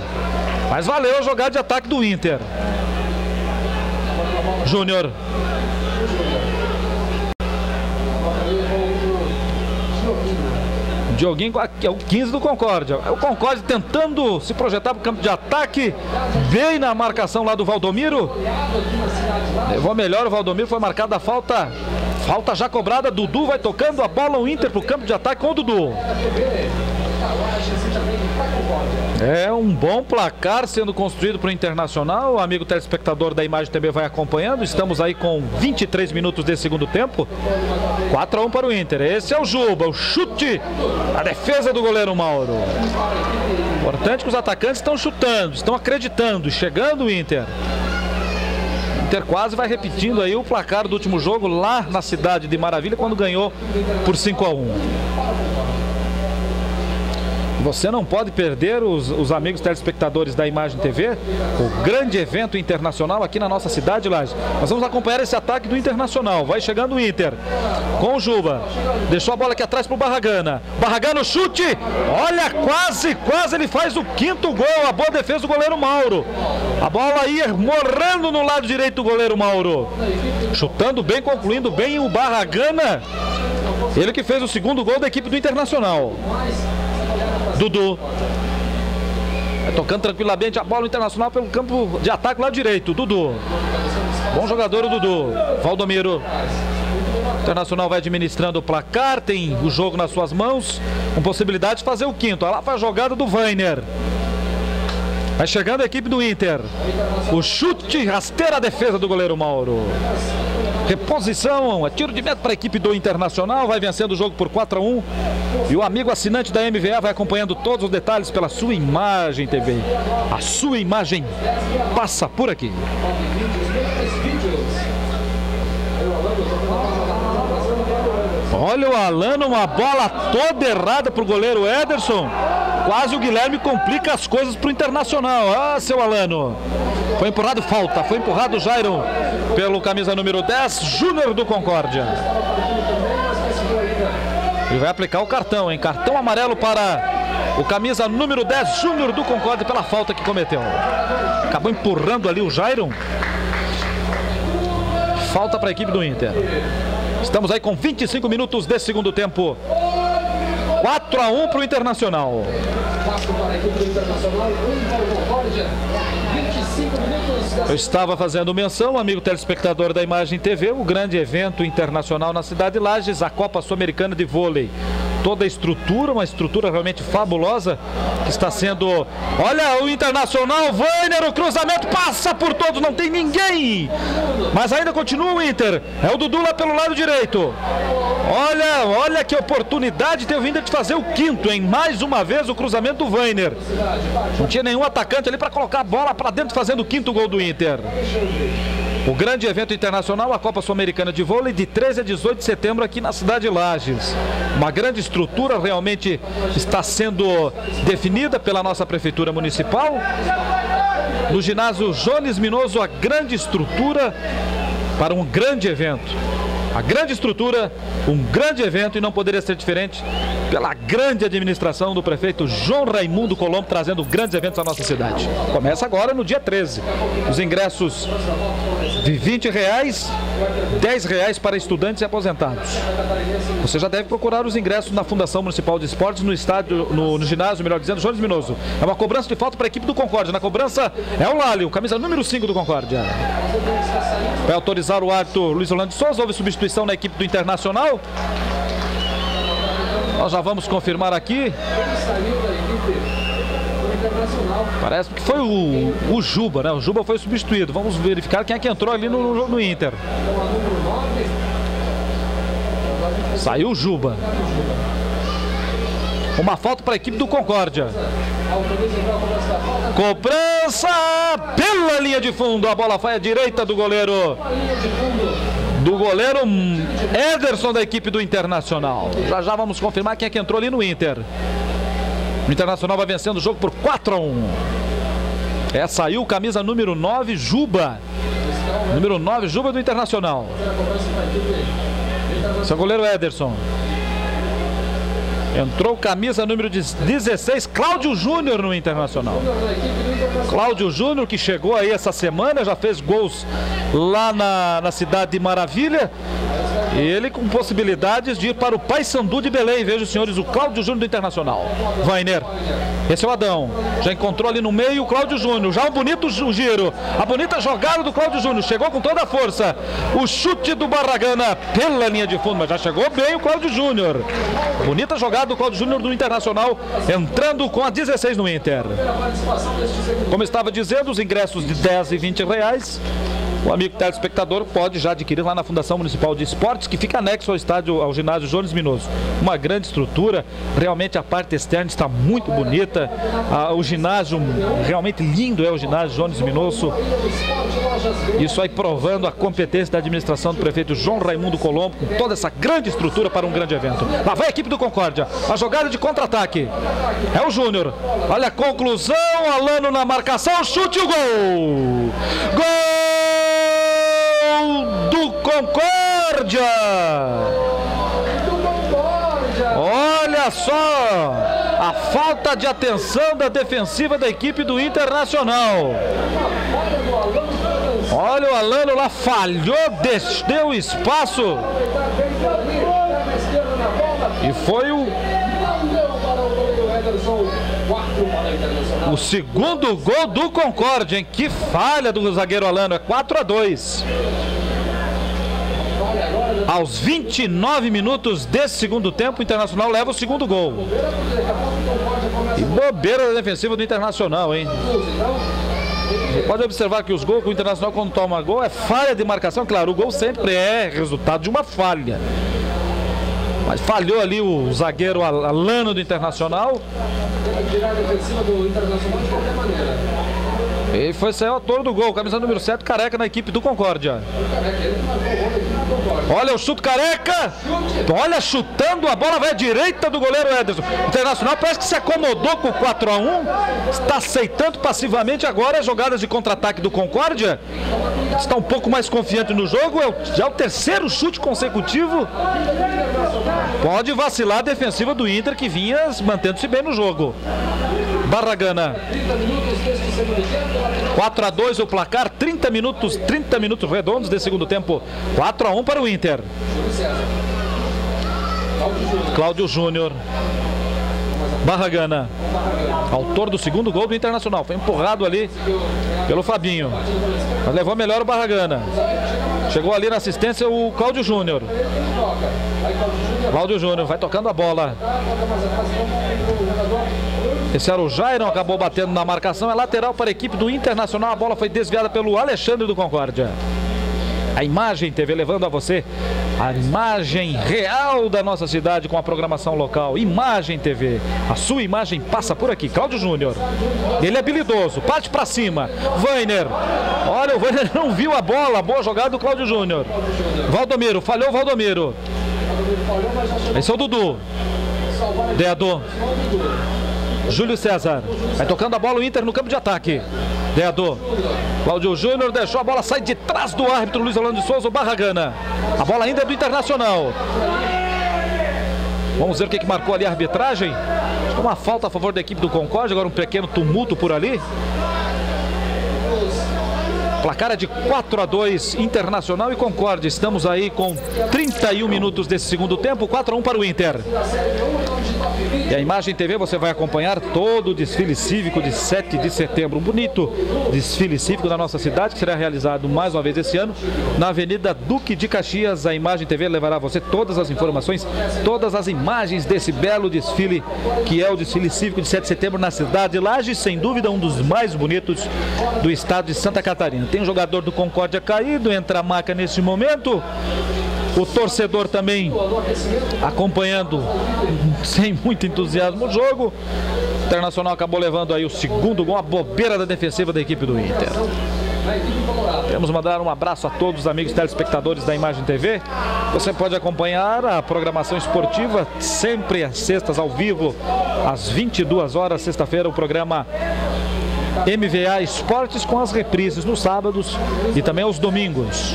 Mas valeu a jogada de ataque do Inter. Júnior. Dioguinho é o 15 do Concórdia. É o Concórdia tentando se projetar para o campo de ataque. Veio na marcação lá do Valdomiro. Levou melhor o Valdomiro, foi marcada a falta. Falta já cobrada. Dudu vai tocando a bola, o Inter para o campo de ataque com o Dudu. É um bom placar sendo construído para o Internacional. O amigo telespectador da Imagem TV vai acompanhando. Estamos aí com 23 minutos desse segundo tempo. 4 a 1 para o Inter. Esse é o Juba, o chute, a defesa do goleiro Mauro. Importante que os atacantes estão chutando, estão acreditando, chegando o Inter. Inter quase vai repetindo aí o placar do último jogo lá na cidade de Maravilha quando ganhou por 5 a 1. Você não pode perder os, os amigos telespectadores da Imagem TV, o grande evento internacional aqui na nossa cidade, Laje. Nós vamos acompanhar esse ataque do Internacional. Vai chegando o Inter com o Juba. Deixou a bola aqui atrás para o Barragana. Barragana, chute! Olha, quase, quase ele faz o quinto gol. A boa defesa do goleiro Mauro. A bola ia morrendo no lado direito do goleiro Mauro. Chutando bem, concluindo bem o Barragana. Ele que fez o segundo gol da equipe do Internacional. Dudu. Tocando tranquilamente a bola internacional pelo campo de ataque lá direito. Dudu. Bom jogador o Dudu. Valdomiro. Internacional vai administrando o placar, tem o jogo nas suas mãos, com possibilidade de fazer o quinto. Olha lá para a jogada do Weiner. Vai chegando a equipe do Inter. O chute rasteira a defesa do goleiro Mauro. Reposição, é tiro de meta para a equipe do Internacional, vai vencendo o jogo por 4 a 1. E o amigo assinante da MVA vai acompanhando todos os detalhes pela sua imagem TV. A sua imagem passa por aqui. Olha o Alano, uma bola toda errada para o goleiro Ederson. Quase o Guilherme complica as coisas para o Internacional. Ah, seu Alano. Foi empurrado, falta. Foi empurrado o Jairon pelo camisa número 10, Júnior do Concórdia. Ele vai aplicar o cartão, hein? Cartão amarelo para o camisa número 10, Júnior do Concórdia, pela falta que cometeu. Acabou empurrando ali o Jairon. Falta para a equipe do Inter. Estamos aí com 25 minutos de segundo tempo. 4 a 1 para o Internacional. 4 para a equipe do Internacional, 1 para o Concórdia. 25 minutos. Eu estava fazendo menção, amigo telespectador da Imagem TV, o grande evento internacional na cidade de Lages, a Copa Sul-Americana de Vôlei. Toda a estrutura, uma estrutura realmente fabulosa que está sendo. Olha o Internacional, Vainer, o cruzamento passa por todos, não tem ninguém. Mas ainda continua o Inter. É o Dudu lá pelo lado direito. Olha, olha que oportunidade teve Inter de fazer o quinto, em mais uma vez o cruzamento do Vainer. Não tinha nenhum atacante ali para colocar a bola para dentro fazendo o quinto gol do Inter. O grande evento internacional, a Copa Sul-Americana de Vôlei, de 13 a 18 de setembro aqui na cidade de Lages. Uma grande estrutura realmente está sendo definida pela nossa Prefeitura Municipal. No ginásio Jones Minoso, a grande estrutura para um grande evento. A grande estrutura, um grande evento e não poderia ser diferente pela grande administração do prefeito João Raimundo Colombo, trazendo grandes eventos à nossa cidade. Começa agora no dia 13. Os ingressos de 20 reais, 10 reais para estudantes e aposentados. Você já deve procurar os ingressos na Fundação Municipal de Esportes, no estádio, no, no ginásio, melhor dizendo, Jones Minoso. É uma cobrança de falta para a equipe do Concórdia. Na cobrança é o Lálio, camisa número 5 do Concórdia. Vai autorizar o Arthur Luiz Orlando Souza, houve substituição na equipe do Internacional. Nós já vamos confirmar aqui. Parece que foi o, o Juba, né? O Juba foi substituído. Vamos verificar quem é que entrou ali no, no Inter. Saiu o Juba. Uma falta para a equipe do Concórdia. Cobrança pela linha de fundo. A bola vai à direita do goleiro do goleiro Ederson da equipe do Internacional. Já já vamos confirmar quem é que entrou ali no Inter. O Internacional vai vencendo o jogo por 4 a 1. É, saiu camisa número 9, Juba. Número 9, Juba do Internacional. Seu goleiro Ederson. Entrou camisa número 16, Cláudio Júnior no Internacional. Cláudio Júnior que chegou aí essa semana, já fez gols lá na, na cidade de Maravilha. Ele com possibilidades de ir para o Paysandu de Belém. Veja senhores, o Cláudio Júnior do Internacional. Vainer. Esse é o Adão. Já encontrou ali no meio o Cláudio Júnior. Já um bonito giro. A bonita jogada do Cláudio Júnior. Chegou com toda a força. O chute do Barragana pela linha de fundo, mas já chegou bem o Cláudio Júnior. Bonita jogada do Cláudio Júnior do Internacional, entrando com a 16 no Inter. Como estava dizendo, os ingressos de 10 e 20 reais o amigo telespectador pode já adquirir lá na Fundação Municipal de Esportes, que fica anexo ao estádio, ao ginásio Jones Minoso. Uma grande estrutura, realmente a parte externa está muito bonita. Ah, o ginásio realmente lindo é o ginásio Jones Minoso. Isso aí provando a competência da administração do prefeito João Raimundo Colombo, com toda essa grande estrutura para um grande evento. Lá vai a equipe do Concórdia, a jogada de contra-ataque. É o Júnior. Olha a conclusão, Alano na marcação, chute o gol! Gol! Do Concórdia. Olha só a falta de atenção da defensiva da equipe do Internacional. Olha o Alano lá falhou, deu espaço. E foi o o segundo gol do Concórdia, hein? Que falha do zagueiro Alano, é 4 a 2. Aos 29 minutos desse segundo tempo, o Internacional leva o segundo gol. E bobeira da defensiva do Internacional, hein? Você pode observar que os gols que o Internacional quando toma gol é falha de marcação. Claro, o gol sempre é resultado de uma falha. Mas falhou ali o zagueiro Alano do Internacional. Ele foi ser o autor do gol, camisa número 7, careca na equipe do Concórdia. Olha o chute careca! Olha, chutando, a bola vai à direita do goleiro Ederson. O Internacional parece que se acomodou com o 4 a 1 está aceitando passivamente agora as jogadas de contra-ataque do Concórdia. Está um pouco mais confiante no jogo, é já é o terceiro chute consecutivo. Pode vacilar a defensiva do Inter que vinha mantendo-se bem no jogo. Barragana. 4 a 2 o placar, 30 minutos, 30 minutos redondos de segundo tempo. 4 a 1 para o Inter. Cláudio Júnior. Barragana, autor do segundo gol do Internacional. Foi empurrado ali pelo Fabinho. Mas levou melhor o Barragana. Chegou ali na assistência o Cláudio Júnior. Cláudio Júnior vai tocando a bola. Esse era o Jairon, acabou batendo na marcação. É lateral para a equipe do Internacional. A bola foi desviada pelo Alexandre do Concórdia. A Imagem TV levando a você a imagem real da nossa cidade com a programação local. Imagem TV. A sua imagem passa por aqui. Cláudio Júnior. Ele é habilidoso. Parte para cima. Vainer. Olha, o Vainer não viu a bola. Boa jogada do Cláudio Júnior. Valdomiro. Falhou o Valdomiro. Esse é o Dudu. Deador. Júlio César. Vai tocando a bola o Inter no campo de ataque. Deador. Cláudio Júnior deixou a bola sair de trás do árbitro Luiz Orlando de Souza, o Barragana. A bola ainda é do Internacional. Vamos ver o que, que marcou ali a arbitragem. Uma falta a favor da equipe do Concorde, agora um pequeno tumulto por ali. Placar é de 4 a 2 Internacional e Concorde. Estamos aí com 31 minutos desse segundo tempo, 4 a 1 para o Inter. E a Imagem TV você vai acompanhar todo o desfile cívico de 7 de setembro. Um bonito desfile cívico da nossa cidade que será realizado mais uma vez esse ano na Avenida Duque de Caxias. A Imagem TV levará a você todas as informações, todas as imagens desse belo desfile que é o desfile cívico de 7 de setembro na cidade de Lages, sem dúvida um dos mais bonitos do estado de Santa Catarina. Tem um jogador do Concórdia caído, entra a maca nesse momento. O torcedor também acompanhando sem muito entusiasmo o jogo. O Internacional acabou levando aí o segundo gol, a bobeira da defensiva da equipe do Inter. Queremos mandar um abraço a todos os amigos telespectadores da Imagem TV. Você pode acompanhar a programação esportiva sempre às sextas ao vivo, às 22 horas, sexta-feira, o programa MVA Esportes com as reprises nos sábados e também aos domingos.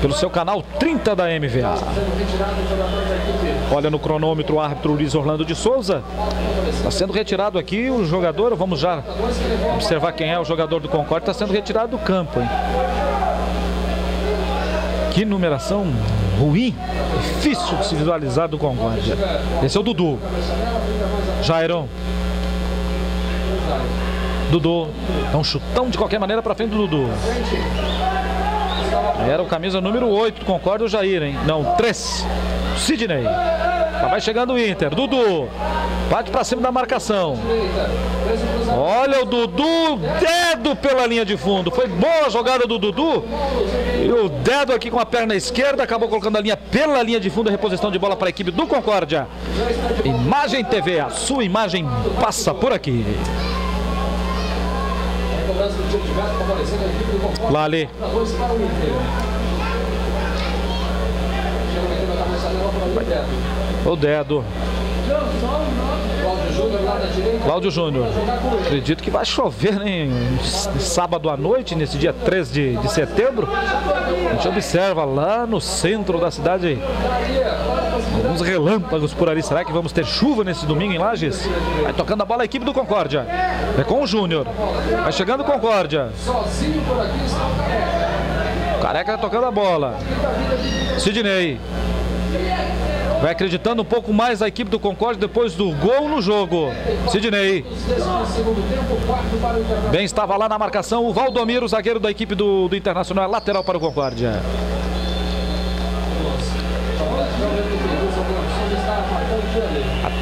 Pelo seu canal 30 da MVA. Olha no cronômetro o árbitro Luiz Orlando de Souza. Está sendo retirado aqui o jogador. Vamos já observar quem é o jogador do Concorde. Está sendo retirado do campo. Hein? Que numeração ruim. Difícil de se visualizar do Concorde. Esse é o Dudu. Jairon. Dudu. É um chutão de qualquer maneira para frente do Dudu. Era o camisa número 8, concorda o Jair, hein? Não, 3. Sidney. Já vai chegando o Inter. Dudu. Bate para cima da marcação. Olha o Dudu. Dedo pela linha de fundo. Foi boa a jogada do Dudu. O dedo aqui com a perna esquerda. Acabou colocando a linha pela linha de fundo. Reposição de bola para a equipe do Concórdia. Imagem TV. A sua imagem passa por aqui. Lali. O dedo. Cláudio Júnior. Acredito que vai chover né? sábado à noite, nesse dia 3 de, de setembro. A gente observa lá no centro da cidade alguns relâmpagos por ali. Será que vamos ter chuva nesse domingo em Lages? Vai tocando a bola a equipe do Concórdia. É com o Júnior. Vai chegando o Concórdia. Careca tocando a bola. Sidney. Vai acreditando um pouco mais a equipe do Concorde depois do gol no jogo. Sidney. Bem, estava lá na marcação o Valdomiro, zagueiro da equipe do, do Internacional, lateral para o Concórdia.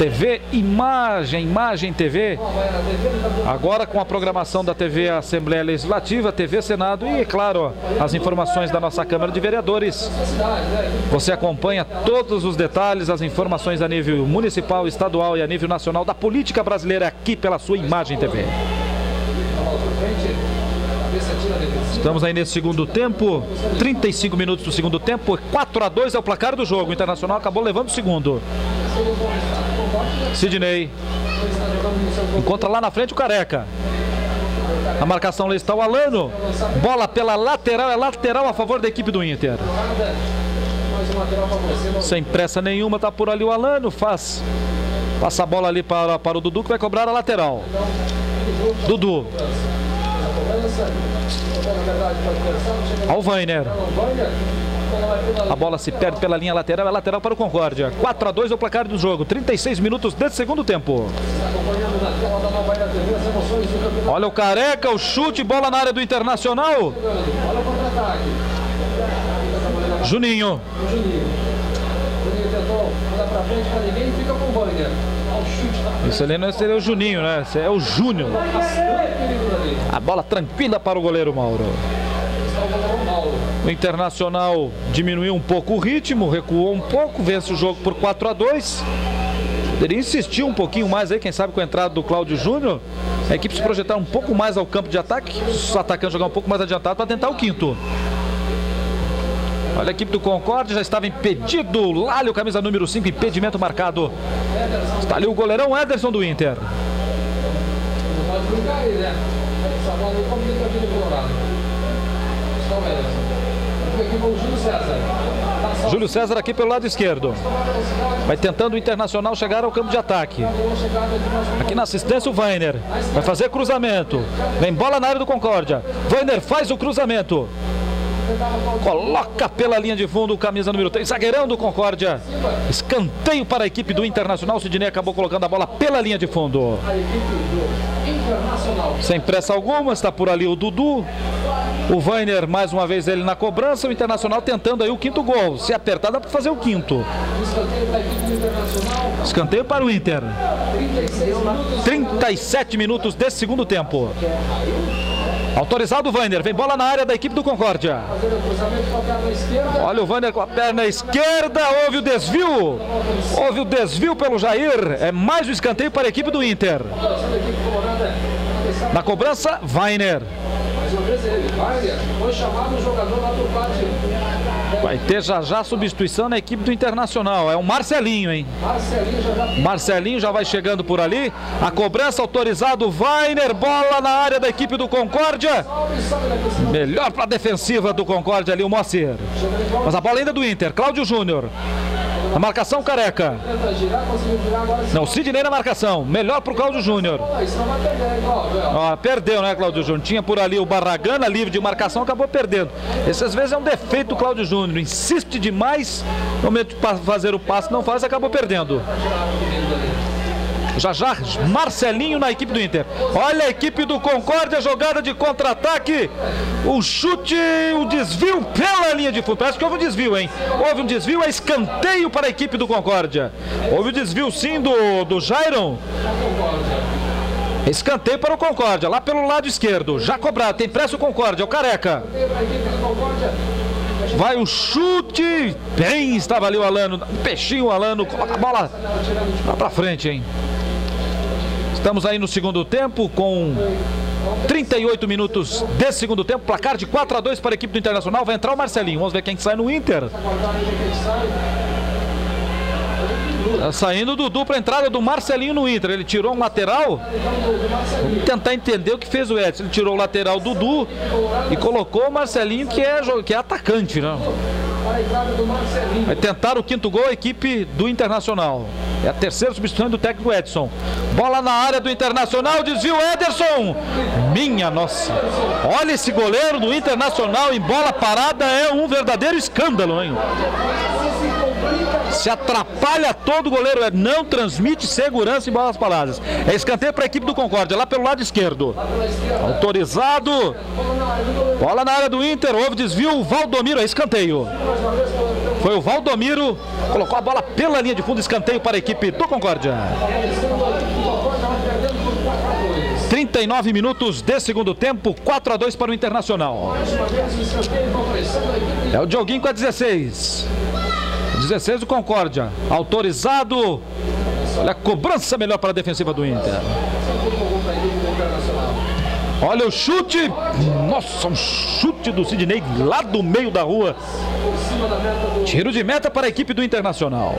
TV Imagem, Imagem TV. Agora com a programação da TV Assembleia Legislativa, TV Senado e, claro, as informações da nossa Câmara de Vereadores. Você acompanha todos os detalhes, as informações a nível municipal, estadual e a nível nacional da política brasileira aqui pela sua Imagem TV. Estamos aí nesse segundo tempo, 35 minutos do segundo tempo, 4 a 2 é o placar do jogo. O Internacional acabou levando o segundo. Sidney. Encontra lá na frente o Careca. A marcação lá está o Alano. Bola pela lateral, é lateral a favor da equipe do Inter. Sem pressa nenhuma, tá por ali o Alano. Faz. Passa a bola ali para, para o Dudu que vai cobrar a lateral. Dudu. Ao Vainer. A bola se perde pela linha lateral, é lateral para o Concórdia. 4 a 2 é o placar do jogo, 36 minutos desse segundo tempo. Olha o Careca, o chute, bola na área do Internacional. Juninho. Isso ali não seria o Juninho, né? Esse é o Júnior. A bola tranquila para o goleiro Mauro. O Internacional diminuiu um pouco o ritmo, recuou um pouco, vence o jogo por 4 a 2 Poderia insistir um pouquinho mais aí, quem sabe com a entrada do Cláudio Júnior. A equipe se projetar um pouco mais ao campo de ataque, os atacantes jogar um pouco mais adiantado para tentar o quinto. Olha a equipe do Concorde, já estava impedido. Lálio, camisa número 5, impedimento marcado. Está ali o goleirão Ederson do Inter. Não pode brincar aí, né? Essa bola aí complica a vida do Colorado. Está o Ederson. Júlio César. Aqui pelo lado esquerdo. Vai tentando o Internacional chegar ao campo de ataque. Aqui na assistência o Weiner. Vai fazer cruzamento. Vem bola na área do Concórdia. Weiner faz o cruzamento. Coloca pela linha de fundo o camisa número 3, zagueirão do Concórdia. Escanteio para a equipe do Internacional. Sidney acabou colocando a bola pela linha de fundo. Sem pressa alguma, está por ali o Dudu. O Weiner, mais uma vez, ele na cobrança. O Internacional tentando aí o quinto gol. Se apertar, dá para fazer o quinto. Escanteio para o Inter. 37 minutos desse segundo tempo. Autorizado o Vander. Vem bola na área da equipe do Concórdia. Olha o Vander com a perna esquerda. Houve o desvio. Houve o desvio pelo Jair. É mais um escanteio para a equipe do Inter. Na cobrança, Weiner. Mais uma vez ele, Weiner. Foi chamado o jogador lá do pátio. Vai ter já já substituição na equipe do Internacional. É o Marcelinho, hein? Marcelinho já, já... Marcelinho já vai chegando por ali. A cobrança autorizado. Weiner, bola na área da equipe do Concórdia. Melhor para a defensiva do Concórdia ali, o Moacir. Mas a bola ainda é do Inter. Cláudio Júnior. A marcação careca. Não, Sidney na marcação. Melhor pro Cláudio Júnior. Ah, perdeu, né, Cláudio Júnior? Tinha por ali o Barragana livre de marcação, acabou perdendo. Esse às vezes é um defeito do Cláudio Júnior. Insiste demais no momento de fazer o passe, não faz, acabou perdendo. Já já, Marcelinho na equipe do Inter. Olha a equipe do Concórdia, jogada de contra-ataque. O chute, o desvio pela linha de fundo. Parece que houve um desvio, hein? Houve um desvio, é escanteio para a equipe do Concórdia. Houve o um desvio sim do, do Jairon. Escanteio para o Concórdia, lá pelo lado esquerdo. Já cobrado, tem pressa o Concórdia, o Careca. Vai o chute. Bem, estava ali o Alano. Peixinho o Alano. Coloca a bola lá para frente, hein? Estamos aí no segundo tempo com 38 minutos desse segundo tempo, placar de 4 a 2 para a equipe do Internacional. Vai entrar o Marcelinho. Vamos ver quem sai no Inter. Tá saindo do dupla entrada do Marcelinho no Inter. Ele tirou um lateral. Vamos tentar entender o que fez o Edson. Ele tirou o lateral Dudu e colocou o Marcelinho, que é, que é atacante, né? Vai tentar o quinto gol a equipe do Internacional. É a terceira substituição do técnico Edson. Bola na área do Internacional, desvio Ederson. Minha nossa. Olha esse goleiro do Internacional em bola parada, é um verdadeiro escândalo, hein? Se atrapalha todo o goleiro, não transmite segurança em bolas paradas. É escanteio para a equipe do Concórdia, lá pelo lado esquerdo. Autorizado. Bola na área do Inter, houve desvio, o Valdomiro, é escanteio. Foi o Valdomiro, colocou a bola pela linha de fundo, escanteio para a equipe do Concórdia. 39 minutos de segundo tempo, 4 a 2 para o Internacional. É o Dioguinho com a 16. 16 o Concórdia. Autorizado. Olha a cobrança melhor para a defensiva do Inter. Olha o chute. Nossa, um chute do Sidney lá do meio da rua. Tiro de meta para a equipe do Internacional.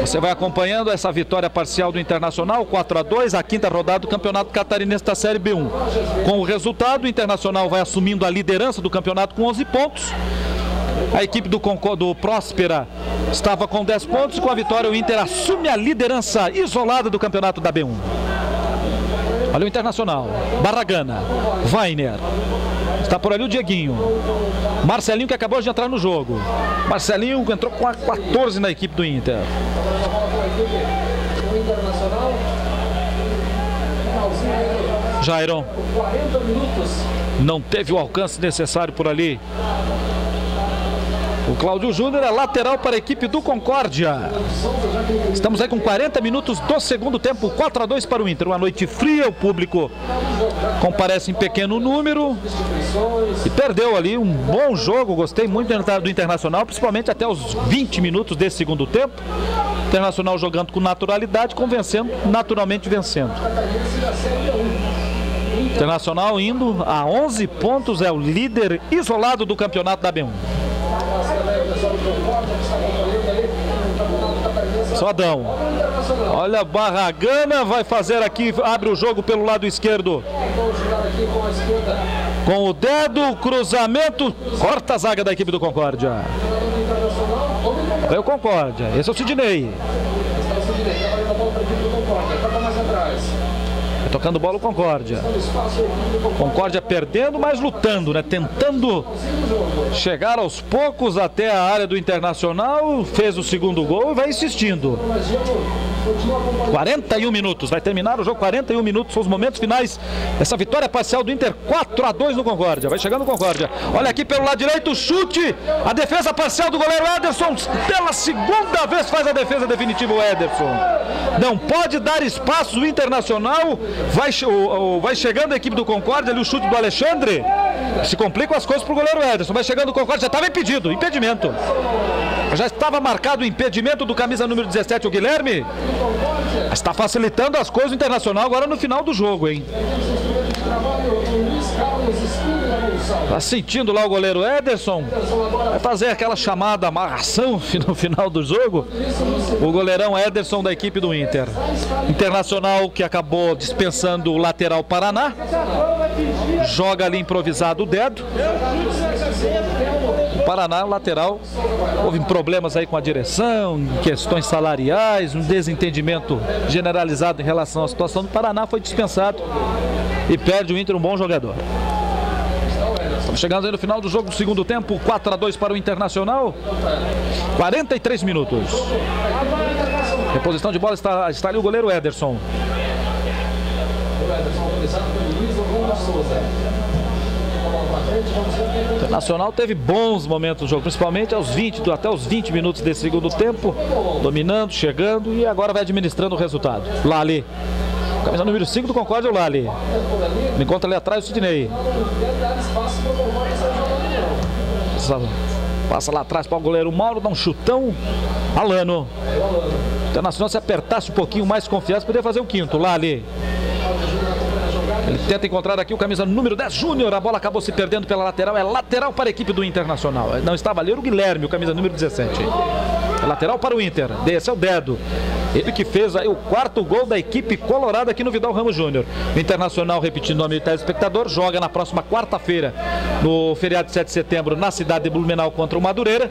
Você vai acompanhando essa vitória parcial do Internacional, 4 a 2 a quinta rodada do Campeonato Catarinense da Série B1. Com o resultado, o Internacional vai assumindo a liderança do campeonato com 11 pontos. A equipe do, do Próspera estava com 10 pontos. Com a vitória, o Inter assume a liderança isolada do campeonato da B1. Olha o Internacional. Barragana. Weiner. Está por ali o Dieguinho. Marcelinho que acabou de entrar no jogo. Marcelinho entrou com a 14 na equipe do Inter. Jairon. Não teve o alcance necessário por ali. O Cláudio Júnior é lateral para a equipe do Concórdia. Estamos aí com 40 minutos do segundo tempo, 4 a 2 para o Inter. Uma noite fria, o público comparece em pequeno número e perdeu ali um bom jogo. Gostei muito do Internacional, principalmente até os 20 minutos desse segundo tempo. Internacional jogando com naturalidade, convencendo, naturalmente vencendo. Internacional indo a 11 pontos, é o líder isolado do campeonato da B1. Sodão. Olha, Barragana vai fazer aqui, abre o jogo pelo lado esquerdo. Com o dedo, cruzamento, corta a zaga da equipe do Concórdia. Veio o Concórdia, esse é o Sidney. Tocando bola o Concórdia. Concórdia perdendo, mas lutando, né? Tentando chegar aos poucos até a área do Internacional. Fez o segundo gol e vai insistindo. 41 minutos, vai terminar o jogo 41 minutos, são os momentos finais dessa vitória parcial do Inter 4 a 2 no Concórdia. Vai chegando o Concórdia. Olha aqui pelo lado direito, chute, a defesa parcial do goleiro Ederson, pela segunda vez faz a defesa definitiva o Ederson. Não pode dar espaço o Internacional, vai, o, o, vai chegando a equipe do Concórdia, ali o chute do Alexandre, se complicam as coisas pro goleiro Ederson, vai chegando o Concórdia, já estava impedido, impedimento. Já estava marcado o impedimento do camisa número 17, o Guilherme. Está facilitando as coisas internacional agora no final do jogo, hein? Tá sentindo lá o goleiro Ederson. Vai fazer aquela chamada amarração no final do jogo. O goleirão Ederson da equipe do Inter. Internacional que acabou dispensando o lateral Paraná. Joga ali improvisado o dedo. Paraná, lateral, houve problemas aí com a direção, questões salariais, um desentendimento generalizado em relação à situação do Paraná, foi dispensado e perde o Inter um bom jogador. Chegando aí no final do jogo do segundo tempo, 4 a 2 para o Internacional. 43 minutos. Reposição de bola está, está ali o goleiro Ederson. O Internacional teve bons momentos no jogo, principalmente aos 20, até os 20 minutos desse segundo tempo, dominando, chegando e agora vai administrando o resultado. Lali. Camisa número 5 do Concórdia, o Lali. Me encontra ali atrás o Sidney. Passa lá atrás para o goleiro Mauro, dá um chutão. Alano. Internacional se apertasse um pouquinho mais confiança, poderia fazer o quinto. Lali. Ele tenta encontrar aqui o camisa número 10, Júnior. A bola acabou se perdendo pela lateral. É lateral para a equipe do Internacional. Não estava ali o Guilherme, o camisa número 17. É lateral para o Inter. Desse é o Dedo. Ele que fez aí o quarto gol da equipe colorada aqui no Vidal Ramos Júnior. O Internacional, repetindo o nome do telespectador, joga na próxima quarta-feira, no feriado de 7 de setembro, na cidade de Blumenau contra o Madureira.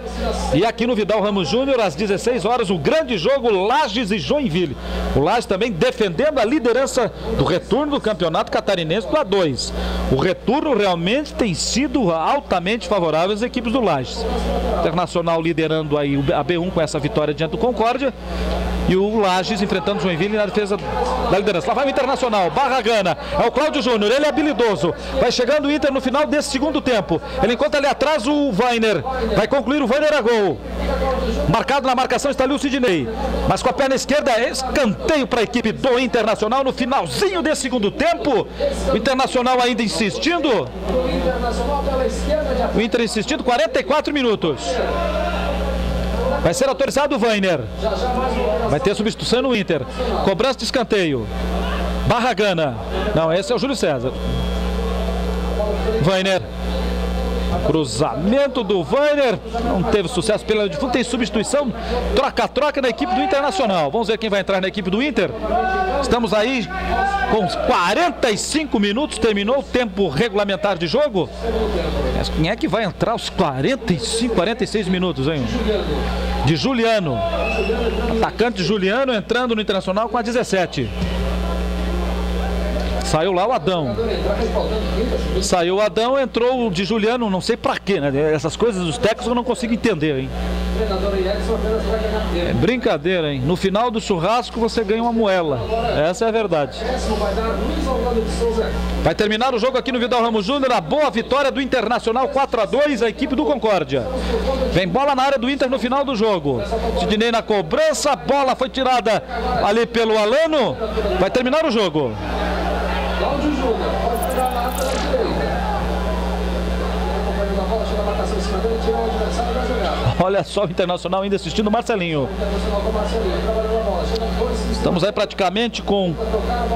E aqui no Vidal Ramos Júnior, às 16 horas, o grande jogo Lages e Joinville. O Lages também defendendo a liderança do retorno do campeonato catarinense do A2. O retorno realmente tem sido altamente favorável às equipes do Lages. Internacional liderando aí a B1 com essa vitória diante do Concórdia. E o Lages enfrentando o Joinville na defesa da liderança. Lá vai o Internacional, Barragana, é o Cláudio Júnior, ele é habilidoso. Vai chegando o Inter no final desse segundo tempo. Ele encontra ali atrás o Weiner. Vai concluir o Weiner a gol. Marcado na marcação está ali o Sidney. Mas com a perna esquerda, é escanteio para a equipe do Internacional no finalzinho desse segundo tempo. O Internacional ainda insistindo. O Inter insistindo, 44 minutos. Vai ser autorizado o Weiner. Vai ter substituição no Inter. Cobrança de escanteio. Barragana. Não, esse é o Júlio César. Weiner. Cruzamento do Weiner. Não teve sucesso pela de fundo. Tem substituição. Troca-troca na equipe do Internacional. Vamos ver quem vai entrar na equipe do Inter. Estamos aí com 45 minutos. Terminou o tempo regulamentar de jogo. Quem é que vai entrar os 45, 46 minutos, hein? De Juliano. Atacante Juliano entrando no Internacional com a 17. Saiu lá o Adão. Saiu o Adão, entrou o de Juliano, não sei pra quê, né? Essas coisas dos técnicos eu não consigo entender, hein? É brincadeira, hein? No final do churrasco você ganha uma moela. Essa é a verdade. Vai terminar o jogo aqui no Vidal Ramos Júnior. A boa vitória do Internacional 4 a 2 a equipe do Concórdia. Vem bola na área do Inter no final do jogo. Sidney na cobrança, a bola foi tirada ali pelo Alano. Vai terminar o jogo. Cláudio Júnior, pode lá pela direita. Acompanhando a bola, chega a marcação em cima dele, tira o adversário da jogada. Olha só o Estamos aí praticamente com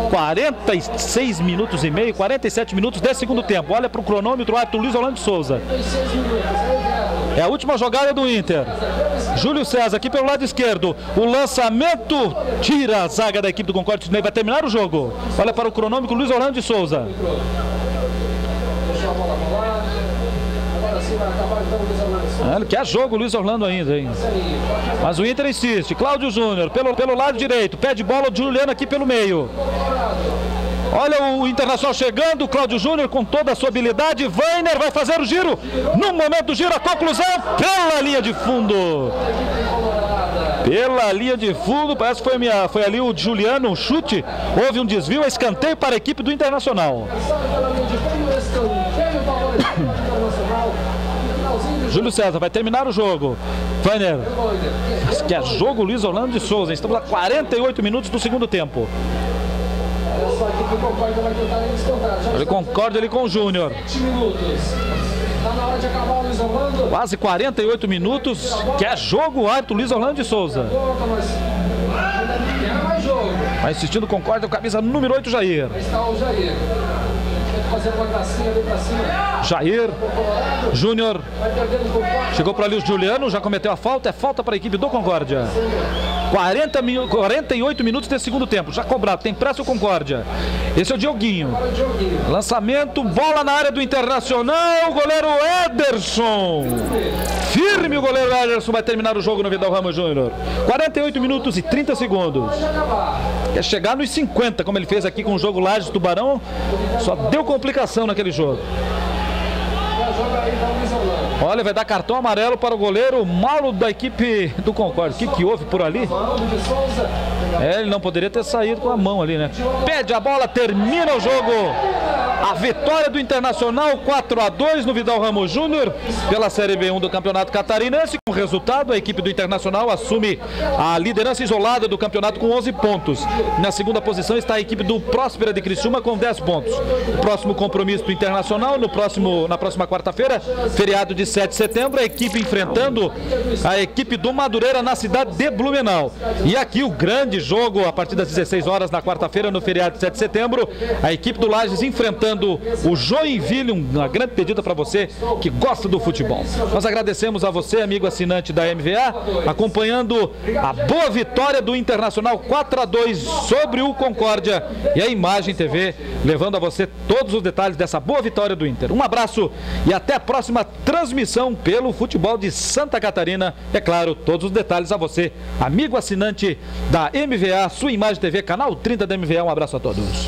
46 minutos e meio, 47 minutos de segundo tempo. Olha para o cronômetro, o Luiz Orlando Souza. É a última jogada do Inter. Júlio César aqui pelo lado esquerdo. O lançamento tira a zaga da equipe do Concorde. Vai terminar o jogo. Olha para o cronômetro Luiz Orlando de Souza. É, quer jogo Luiz Orlando ainda, hein? Mas o Inter insiste. Cláudio Júnior pelo, pelo lado direito. Pede bola de Juliano aqui pelo meio. Olha o Internacional chegando, Cláudio Júnior com toda a sua habilidade. Weiner vai fazer o giro. No momento do giro, a conclusão pela linha de fundo. Pela linha de fundo, parece que foi, minha, foi ali o Juliano, um chute. Houve um desvio, escanteio para a equipe do Internacional. Júlio César vai terminar o jogo. Weiner. Que é jogo Luiz Orlando de Souza. Estamos a 48 minutos do segundo tempo. Ele concorda ali com o Júnior. Quase 48 minutos. Que é jogo árbitro Luiz Orlando de Souza. Vai insistindo, concorda com a camisa número 8, Jair. Está o Jair. Jair Júnior. Chegou para ali o Juliano, já cometeu a falta. É falta para a equipe do Concórdia. 40 mil, 48 minutos de segundo tempo. Já cobrado, tem pressa o Concórdia. Esse é o Dioguinho. Lançamento, bola na área do Internacional. Goleiro Ederson. Firme o goleiro Ederson vai terminar o jogo no Vidal Ramos Júnior. 48 minutos e 30 segundos. Quer chegar nos 50, como ele fez aqui com o jogo Lages Tubarão. Só deu complicação naquele jogo. Olha, vai dar cartão amarelo para o goleiro Mauro da equipe do Concorde. O que, que houve por ali? É, ele não poderia ter saído com a mão ali, né? Pede a bola, termina o jogo. A vitória do Internacional 4 a 2 no Vidal Ramos Júnior pela Série B1 do Campeonato Catarinense. Com o resultado, a equipe do Internacional assume a liderança isolada do campeonato com 11 pontos. Na segunda posição está a equipe do Próspera de Criciúma com 10 pontos. Próximo compromisso do Internacional no próximo, na próxima quarta-feira, feriado de 7 de setembro, a equipe enfrentando a equipe do Madureira na cidade de Blumenau. E aqui o grande jogo a partir das 16 horas na quarta-feira no feriado de 7 de setembro, a equipe do Lages enfrentando o Joinville, uma grande pedida para você que gosta do futebol. Nós agradecemos a você, amigo assinante da MVA, acompanhando a boa vitória do Internacional 4 a 2 sobre o Concórdia e a Imagem TV, levando a você todos os detalhes dessa boa vitória do Inter. Um abraço e até a próxima transmissão pelo futebol de Santa Catarina. É claro, todos os detalhes a você, amigo assinante da MVA, sua Imagem TV, canal 30 da MVA. Um abraço a todos.